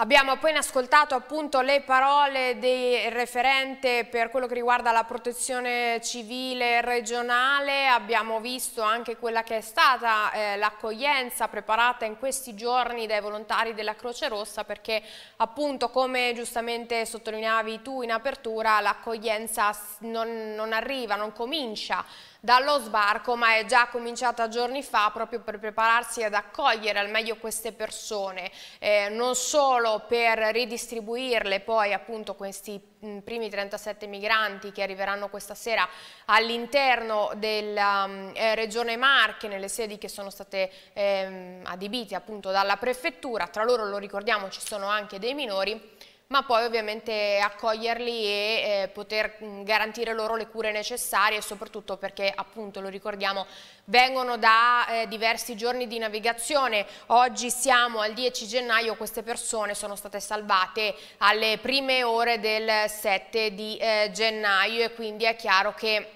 [SPEAKER 1] Abbiamo appena ascoltato appunto le parole del referente per quello che riguarda la protezione civile regionale, abbiamo visto anche quella che è stata eh, l'accoglienza preparata in questi giorni dai volontari della Croce Rossa perché appunto come giustamente sottolineavi tu in apertura l'accoglienza non, non arriva, non comincia dallo sbarco ma è già cominciata giorni fa proprio per prepararsi ad accogliere al meglio queste persone, eh, non solo per ridistribuirle poi appunto questi mh, primi 37 migranti che arriveranno questa sera all'interno della um, eh, regione Marche nelle sedi che sono state eh, adibite appunto dalla prefettura, tra loro lo ricordiamo ci sono anche dei minori ma poi ovviamente accoglierli e eh, poter mh, garantire loro le cure necessarie, soprattutto perché appunto lo ricordiamo vengono da eh, diversi giorni di navigazione, oggi siamo al 10 gennaio, queste persone sono state salvate alle prime ore del 7 di eh, gennaio e quindi è chiaro che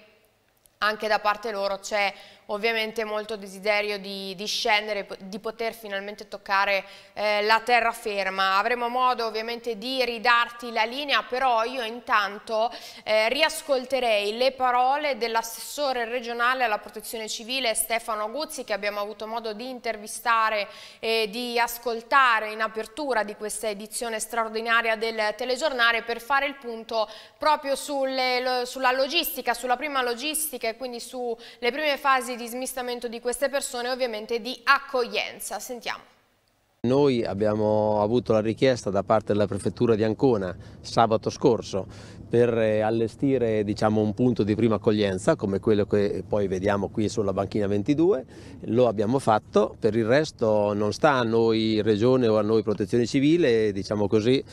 [SPEAKER 1] anche da parte loro c'è ovviamente molto desiderio di, di, scendere, di poter finalmente toccare eh, la terraferma. Avremo modo ovviamente di ridarti la linea, però io intanto eh, riascolterei le parole dell'assessore regionale alla protezione civile Stefano Guzzi che abbiamo avuto modo di intervistare e di ascoltare in apertura di questa edizione straordinaria del telegiornale per fare il punto proprio sulle, sulla logistica, sulla prima logistica e quindi sulle prime fasi fasi di smistamento di queste persone e ovviamente di accoglienza. Sentiamo.
[SPEAKER 4] Noi abbiamo avuto la richiesta da parte della prefettura di Ancona sabato scorso per eh, allestire diciamo, un punto di prima accoglienza come quello che poi vediamo qui sulla banchina 22, lo abbiamo fatto, per il resto non sta a noi regione o a noi protezione civile, diciamo così,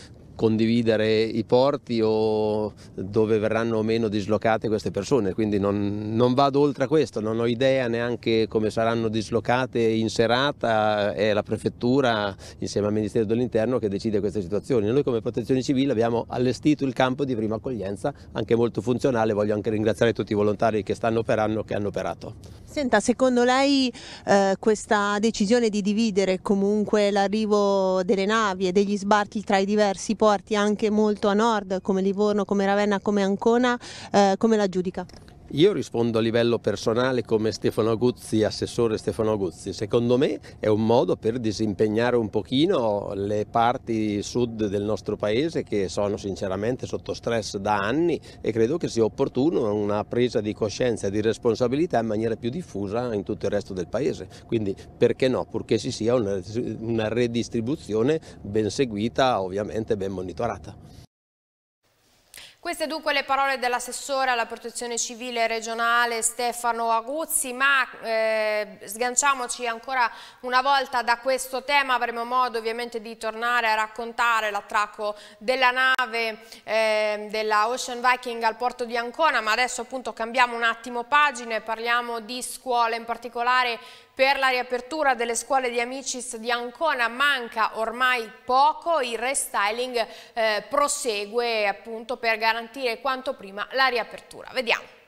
[SPEAKER 4] condividere i porti o dove verranno meno dislocate queste persone, quindi non, non vado oltre a questo, non ho idea neanche come saranno dislocate in serata, è la prefettura insieme al Ministero dell'Interno che decide queste situazioni. Noi come protezione civile abbiamo allestito il campo di prima accoglienza, anche molto funzionale, voglio anche ringraziare tutti i volontari che stanno operando, che hanno operato.
[SPEAKER 3] Senta, secondo lei eh, questa decisione di dividere comunque l'arrivo delle navi e degli sbarchi tra i diversi porti anche molto a nord, come Livorno, come Ravenna, come Ancona, eh, come la giudica?
[SPEAKER 4] Io rispondo a livello personale come Stefano Aguzzi, assessore Stefano Aguzzi. Secondo me è un modo per disimpegnare un pochino le parti sud del nostro paese che sono sinceramente sotto stress da anni e credo che sia opportuno una presa di coscienza e di responsabilità in maniera più diffusa in tutto il resto del paese. Quindi perché no? Purché ci sia una, una redistribuzione ben seguita, ovviamente ben monitorata.
[SPEAKER 1] Queste dunque le parole dell'assessore alla protezione civile regionale Stefano Aguzzi, ma eh, sganciamoci ancora una volta da questo tema, avremo modo ovviamente di tornare a raccontare l'attracco della nave eh, della Ocean Viking al porto di Ancona, ma adesso appunto cambiamo un attimo pagine, parliamo di scuole, in particolare per la riapertura delle scuole di Amicis di Ancona manca ormai poco, il restyling eh, prosegue appunto per garantire quanto prima la riapertura. Vediamo.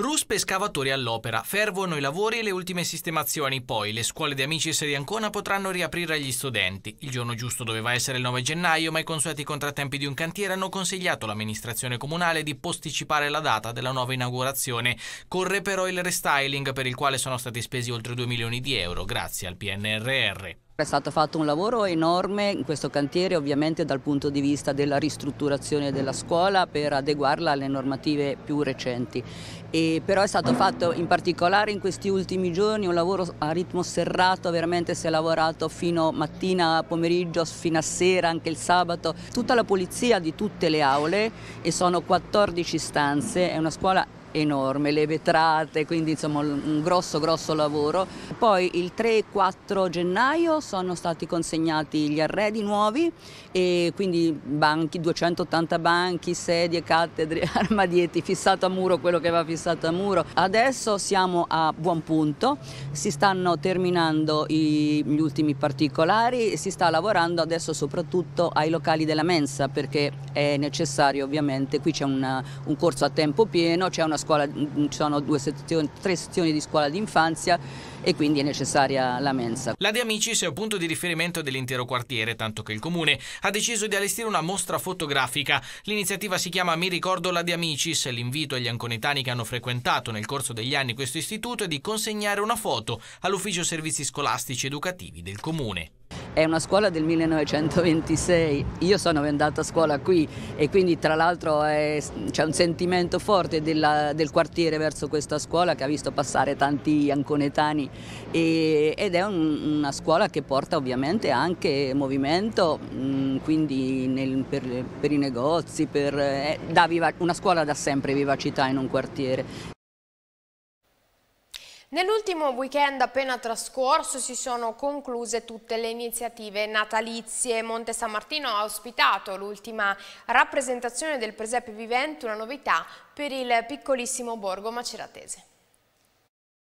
[SPEAKER 6] Ruspe e scavatori all'opera, fervono i lavori e le ultime sistemazioni, poi le scuole di Amicis di Ancona potranno riaprire agli studenti. Il giorno giusto doveva essere il 9 gennaio, ma i consueti contrattempi di un cantiere hanno consigliato all'amministrazione comunale di posticipare la data della nuova inaugurazione. Corre però il restyling per il quale sono stati spesi oltre 2 milioni di euro grazie al PNRR.
[SPEAKER 15] È stato fatto un lavoro enorme in questo cantiere ovviamente dal punto di vista della ristrutturazione della scuola per adeguarla alle normative più recenti. E però è stato fatto in particolare in questi ultimi giorni un lavoro a ritmo serrato, veramente si è lavorato fino mattina, pomeriggio, fino a sera, anche il sabato. Tutta la pulizia di tutte le aule e sono 14 stanze, è una scuola enorme, le vetrate, quindi insomma un grosso grosso lavoro. Poi il 3 e 4 gennaio sono stati consegnati gli arredi nuovi e quindi banchi, 280 banchi, sedie, cattedre, armadietti, fissato a muro quello che va fissato a muro. Adesso siamo a buon punto, si stanno terminando i, gli ultimi particolari e si sta lavorando adesso soprattutto ai locali della mensa perché è necessario ovviamente, qui c'è un corso a tempo pieno, c'è una scuola, ci sono due sezioni, tre sezioni di scuola d'infanzia e quindi è necessaria la mensa.
[SPEAKER 6] La De Amicis è un punto di riferimento dell'intero quartiere, tanto che il comune ha deciso di allestire una mostra fotografica. L'iniziativa si chiama Mi ricordo la De Amicis. L'invito agli anconetani che hanno frequentato nel corso degli anni questo istituto è di consegnare una foto all'ufficio servizi scolastici educativi del comune.
[SPEAKER 15] È una scuola del 1926, io sono andata a scuola qui e quindi tra l'altro c'è un sentimento forte della, del quartiere verso questa scuola che ha visto passare tanti anconetani e, ed è un, una scuola che porta ovviamente anche movimento, mh, mm, quindi nel, per, per, i negozi, per, eh, viva, una scuola da sempre vivacità in un quartiere.
[SPEAKER 1] Nell'ultimo weekend appena trascorso si sono concluse tutte le iniziative natalizie. Monte San Martino ha ospitato l'ultima rappresentazione del presepe vivente, una novità per il piccolissimo borgo maceratese.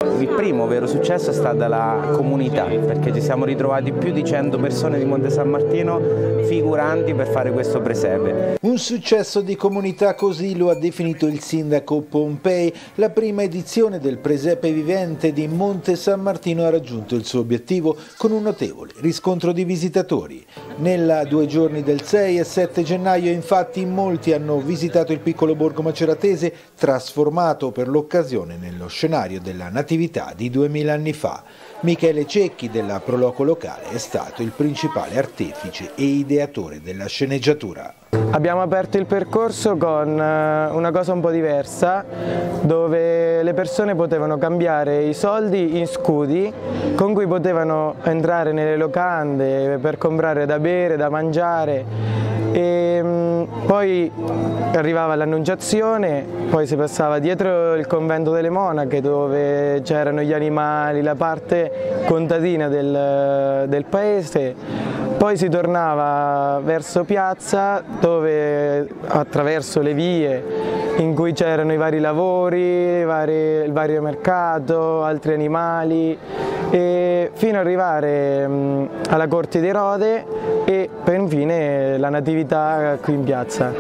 [SPEAKER 16] Il primo vero successo è stata la comunità, perché ci siamo ritrovati più di 100 persone di Monte San Martino figuranti per fare questo presepe.
[SPEAKER 17] Un successo di comunità così lo ha definito il sindaco Pompei. La prima edizione del presepe vivente di Monte San Martino ha raggiunto il suo obiettivo con un notevole riscontro di visitatori. Nella due giorni del 6 e 7 gennaio infatti molti hanno visitato il piccolo borgo maceratese trasformato per l'occasione nello scenario della natività attività di 2000 anni fa. Michele Cecchi della Proloco Locale è stato il principale artefice e ideatore della sceneggiatura.
[SPEAKER 16] Abbiamo aperto il percorso con eh, una cosa un po' diversa dove le persone potevano cambiare i soldi in scudi con cui potevano entrare nelle locande per comprare da bere, da mangiare. E, mm, poi arrivava l'annunciazione, poi si passava dietro il convento delle monache dove c'erano gli animali, la parte contadina del, del paese, poi si tornava verso piazza dove attraverso le vie in cui c'erano i vari lavori, vari, il vario mercato, altri animali e fino ad arrivare mh, alla Corte di Rode e per infine la natività qui in piazza.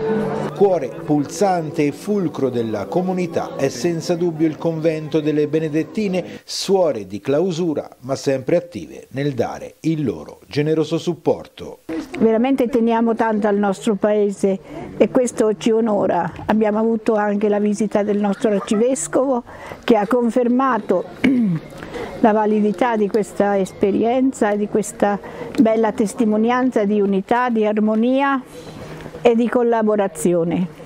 [SPEAKER 17] Cuore pulsante e fulcro della comunità è senza dubbio il convento delle Benedettine, suore di clausura ma sempre attive nel dare il loro generoso supporto.
[SPEAKER 18] Veramente teniamo tanto al nostro paese e questo ci onora. Abbiamo avuto anche la visita del nostro arcivescovo che ha confermato la validità di questa esperienza e di questa bella testimonianza di unità, di armonia e di collaborazione.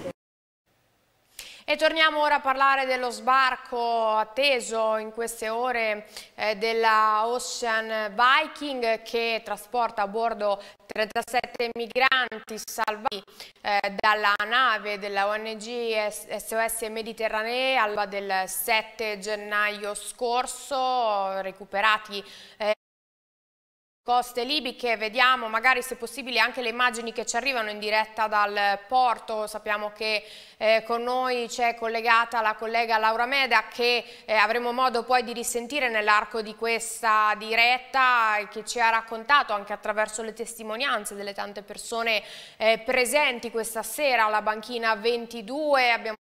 [SPEAKER 1] E torniamo ora a parlare dello sbarco atteso in queste ore eh, della Ocean Viking che trasporta a bordo 37 migranti salvati eh, dalla nave della ONG SOS Mediterranee all'alba del 7 gennaio scorso, recuperati eh, coste libiche, vediamo magari se possibile anche le immagini che ci arrivano in diretta dal porto, sappiamo che eh, con noi c'è collegata la collega Laura Meda che eh, avremo modo poi di risentire nell'arco di questa diretta che ci ha raccontato anche attraverso le testimonianze delle tante persone eh, presenti questa sera alla banchina 22, abbiamo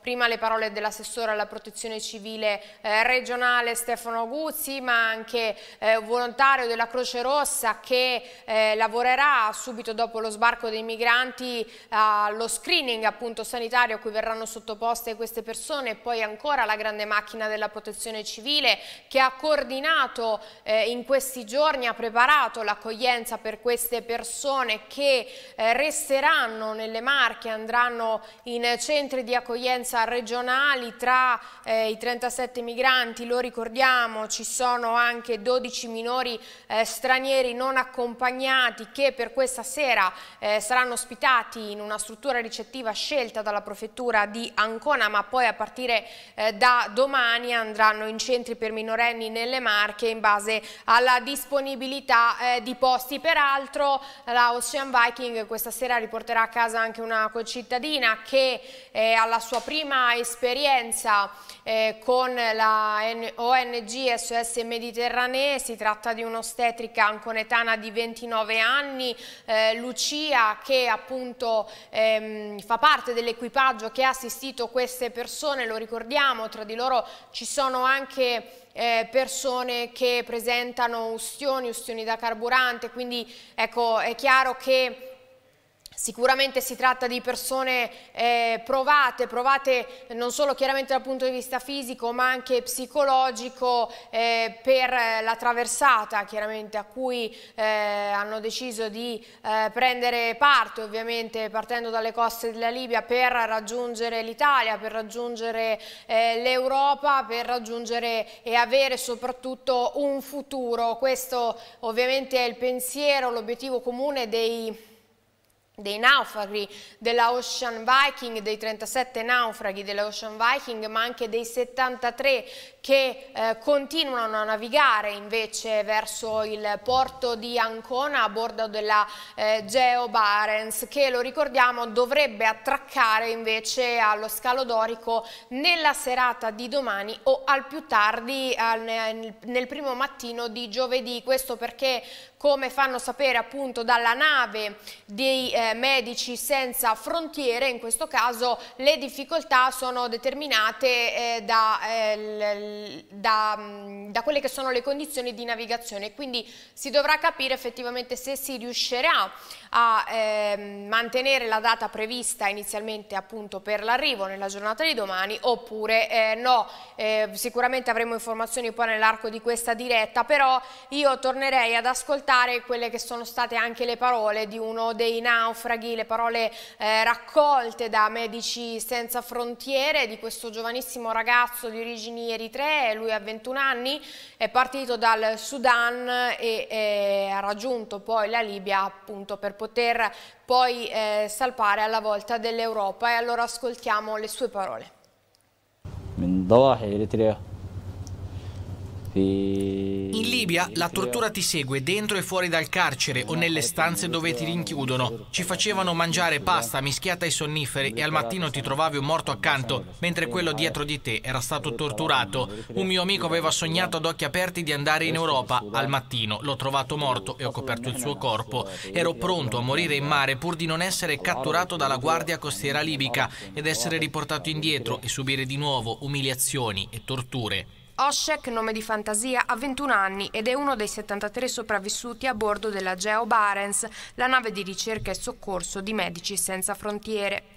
[SPEAKER 1] Prima le parole dell'assessore alla protezione civile eh, regionale Stefano Guzzi, ma anche eh, volontario della Croce Rossa che eh, lavorerà subito dopo lo sbarco dei migranti allo screening appunto sanitario a cui verranno sottoposte queste persone. Poi ancora la grande macchina della protezione civile che ha coordinato eh, in questi giorni, ha preparato l'accoglienza per queste persone che eh, resteranno nelle Marche, andranno in centri di accoglienza accoglienza regionali, tra eh, i 37 migranti, lo ricordiamo, ci sono anche 12 minori eh, stranieri non accompagnati che per questa sera eh, saranno ospitati in una struttura ricettiva scelta dalla prefettura di Ancona, ma poi a partire eh, da domani andranno in centri per minorenni nelle Marche in base alla disponibilità eh, di posti. Peraltro la Ocean Viking questa sera riporterà a casa anche una concittadina che eh, alla sua prima prima esperienza eh, con la ONG SOS Mediterranee, si tratta di un'ostetrica anconetana di 29 anni, eh, Lucia che appunto ehm, fa parte dell'equipaggio che ha assistito queste persone, lo ricordiamo, tra di loro ci sono anche eh, persone che presentano ustioni, ustioni da carburante, quindi ecco è chiaro che Sicuramente si tratta di persone eh, provate, provate non solo chiaramente dal punto di vista fisico ma anche psicologico eh, per la traversata chiaramente a cui eh, hanno deciso di eh, prendere parte ovviamente partendo dalle coste della Libia per raggiungere l'Italia, per raggiungere eh, l'Europa, per raggiungere e avere soprattutto un futuro. Questo ovviamente è il pensiero, l'obiettivo comune dei dei naufraghi della Ocean Viking, dei 37 naufraghi della Ocean Viking, ma anche dei 73 che eh, continuano a navigare invece verso il porto di Ancona a bordo della eh, Geo Barents, che lo ricordiamo dovrebbe attraccare invece allo scalo dorico nella serata di domani o al più tardi al, nel, primo mattino di giovedì. Questo perché come fanno sapere appunto dalla nave dei eh, medici senza frontiere, in questo caso le difficoltà sono determinate eh, da, eh, da, da, quelle che sono le condizioni di navigazione, quindi si dovrà capire effettivamente se si riuscirà a ehm, mantenere la data prevista inizialmente appunto per l'arrivo nella giornata di domani oppure eh, no, eh, sicuramente avremo informazioni poi nell'arco di questa diretta, però io tornerei ad ascoltare quelle che sono state anche le parole di uno dei naufraghi, le parole eh, raccolte da Medici Senza Frontiere di questo giovanissimo ragazzo di origini eritree, lui ha 21 anni, è partito dal Sudan e eh, ha raggiunto poi la Libia appunto per poter poi eh, salpare alla volta dell'Europa e allora ascoltiamo le sue parole.
[SPEAKER 19] من ضواحي إريتريا
[SPEAKER 6] in Libia la tortura ti segue dentro e fuori dal carcere o nelle stanze dove ti rinchiudono. Ci facevano mangiare pasta mischiata ai sonniferi e al mattino ti trovavi un morto accanto, mentre quello dietro di te era stato torturato. Un mio amico aveva sognato ad occhi aperti di andare in Europa. Al mattino l'ho trovato morto e ho coperto il suo corpo. Ero pronto a morire in mare pur di non essere catturato dalla guardia costiera libica ed essere riportato indietro e subire di nuovo umiliazioni e torture.
[SPEAKER 1] Oshek, nome di fantasia, ha 21 anni ed è uno dei 73 sopravvissuti a bordo della Geo Barents, la nave di ricerca e soccorso di Medici Senza Frontiere.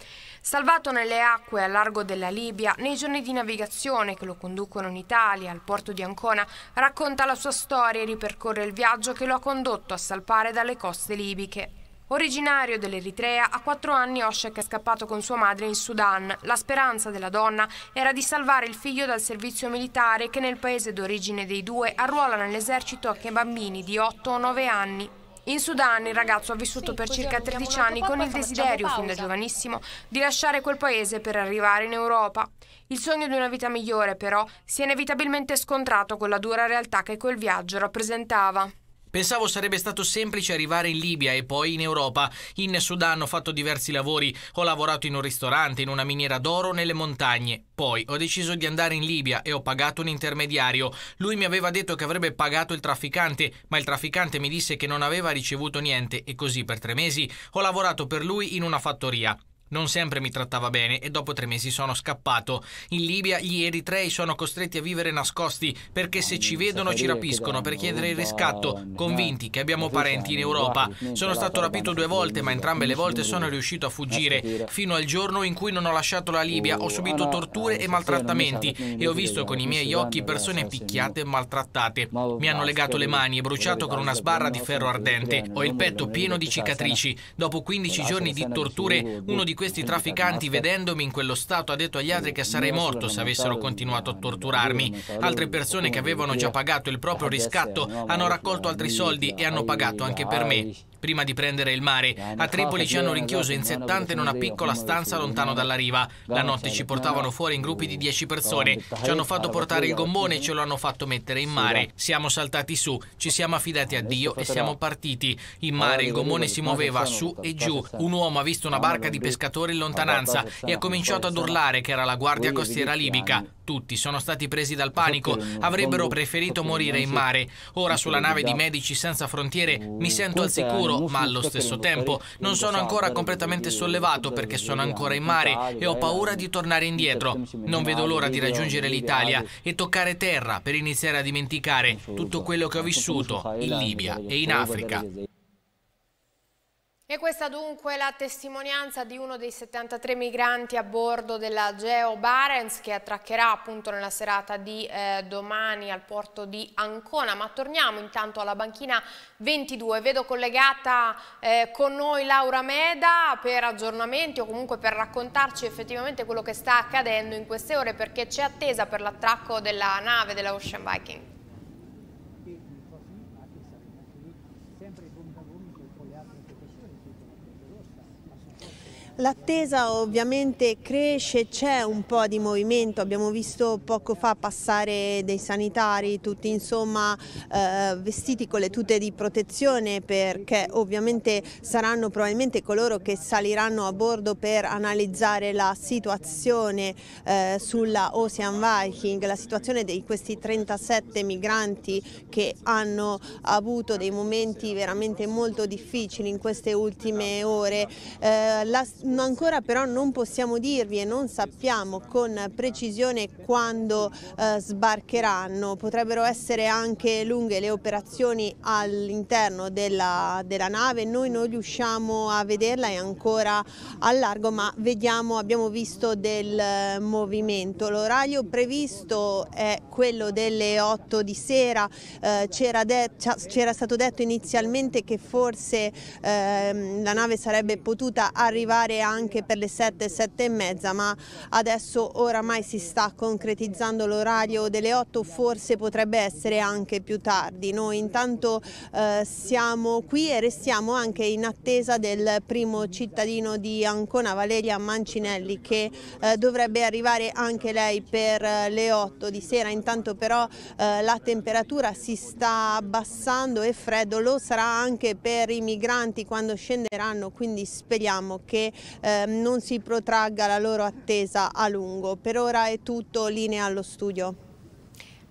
[SPEAKER 1] Salvato nelle acque a largo della Libia, nei giorni di navigazione che lo conducono in Italia, al porto di Ancona, racconta la sua storia e ripercorre il viaggio che lo ha condotto a salpare dalle coste libiche. Originario dell'Eritrea, a quattro anni Oshek è scappato con sua madre in Sudan. La speranza della donna era di salvare il figlio dal servizio militare che nel paese d'origine dei due arruola nell'esercito anche bambini di 8 o 9 anni. In Sudan il ragazzo ha vissuto per circa 13 anni con il desiderio, fin da giovanissimo, di lasciare quel paese per arrivare in Europa. Il sogno di una vita migliore, però, si è inevitabilmente scontrato con la dura realtà che quel viaggio rappresentava.
[SPEAKER 6] Pensavo sarebbe stato semplice arrivare in Libia e poi in Europa. In Sudan ho fatto diversi lavori, ho lavorato in un ristorante, in una miniera d'oro nelle montagne. Poi ho deciso di andare in Libia e ho pagato un intermediario. Lui mi aveva detto che avrebbe pagato il trafficante, ma il trafficante mi disse che non aveva ricevuto niente e così per tre mesi ho lavorato per lui in una fattoria. Non sempre mi trattava bene e dopo tre mesi sono scappato. In Libia gli eritrei sono costretti a vivere nascosti perché se ci vedono ci rapiscono per chiedere il riscatto, convinti che abbiamo parenti in Europa. Sono stato rapito due volte ma entrambe le volte sono riuscito a fuggire. Fino al giorno in cui non ho lasciato la Libia ho subito torture e maltrattamenti e ho visto con i miei occhi persone picchiate e maltrattate. Mi hanno legato le mani e bruciato con una sbarra di ferro ardente. Ho il petto pieno di cicatrici. Dopo 15 giorni di torture uno di questi trafficanti, vedendomi in quello stato, ha detto agli altri che sarei morto se avessero continuato a torturarmi. Altre persone che avevano già pagato il proprio riscatto hanno raccolto altri soldi e hanno pagato anche per me. Prima di prendere il mare, a Tripoli ci hanno rinchiuso in 70 in una piccola stanza lontano dalla riva. La notte ci portavano fuori in gruppi di 10 persone, ci hanno fatto portare il gommone e ce lo hanno fatto mettere in mare. Siamo saltati su, ci siamo affidati a Dio e siamo partiti. In mare il gommone si muoveva su e giù. Un uomo ha visto una barca di pescatori in lontananza e ha cominciato ad urlare che era la guardia costiera libica. Tutti sono stati presi dal panico, avrebbero preferito morire in mare. Ora sulla nave di Medici Senza Frontiere mi sento al sicuro, ma allo stesso tempo non sono ancora completamente sollevato perché sono ancora in mare e ho paura di tornare indietro. Non vedo l'ora di raggiungere l'Italia e toccare terra per iniziare a dimenticare tutto quello che ho vissuto in Libia e in Africa.
[SPEAKER 1] E questa dunque è la testimonianza di uno dei 73 migranti a bordo della Geo Barents che attraccherà appunto nella serata di eh, domani al porto di Ancona. Ma torniamo intanto alla banchina 22. Vedo collegata eh, con noi Laura Meda per aggiornamenti o comunque per raccontarci effettivamente quello che sta accadendo in queste ore perché c'è attesa per l'attracco della nave della Ocean Viking.
[SPEAKER 3] L'attesa ovviamente cresce, c'è un po' di movimento, abbiamo visto poco fa passare dei sanitari tutti insomma eh, vestiti con le tute di protezione perché ovviamente saranno probabilmente coloro che saliranno a bordo per analizzare la situazione eh, sulla Ocean Viking, la situazione di questi 37 migranti che hanno avuto dei momenti veramente molto difficili in queste ultime ore. Eh, la, ancora però non possiamo dirvi e non sappiamo con precisione quando eh, sbarcheranno, potrebbero essere anche lunghe le operazioni all'interno della, della, nave, noi non riusciamo a vederla, è ancora a largo ma vediamo, abbiamo visto del movimento, l'orario previsto è quello delle 8 di sera, eh, c'era stato detto inizialmente che forse eh, la nave sarebbe potuta arrivare arrivare anche per le 7, 7 e mezza, ma adesso oramai si sta concretizzando l'orario delle 8, forse potrebbe essere anche più tardi. Noi intanto eh, siamo qui e restiamo anche in attesa del primo cittadino di Ancona, Valeria Mancinelli, che eh, dovrebbe arrivare anche lei per eh, le 8 di sera. Intanto però eh, la temperatura si sta abbassando e freddo lo sarà anche per i migranti quando scenderanno, quindi speriamo che eh, non si protragga la loro attesa a lungo. Per ora è tutto, linea allo studio.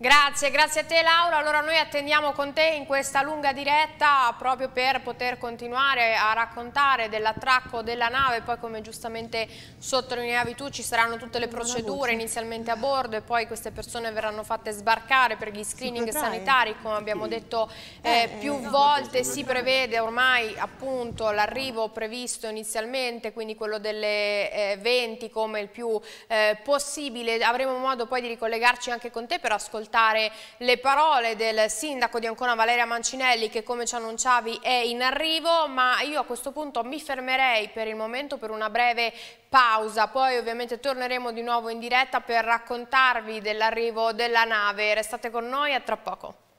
[SPEAKER 1] Grazie, grazie a te Laura. Allora noi attendiamo con te in questa lunga diretta proprio per poter continuare a raccontare dell'attracco della nave, poi come giustamente sottolineavi tu ci saranno tutte le procedure inizialmente a bordo e poi queste persone verranno fatte sbarcare per gli screening sanitari, come abbiamo detto eh, eh più eh, volte. si prevede ormai appunto l'arrivo previsto inizialmente, quindi quello delle eh, 20 come il più eh, possibile. Avremo modo poi di ricollegarci anche con te per ascoltare ascoltare le parole del sindaco di Ancona Valeria Mancinelli che come ci annunciavi è in arrivo, ma io a questo punto mi fermerei per il momento per una breve pausa, poi ovviamente torneremo di nuovo in diretta per raccontarvi dell'arrivo della nave. Restate con noi, a tra poco.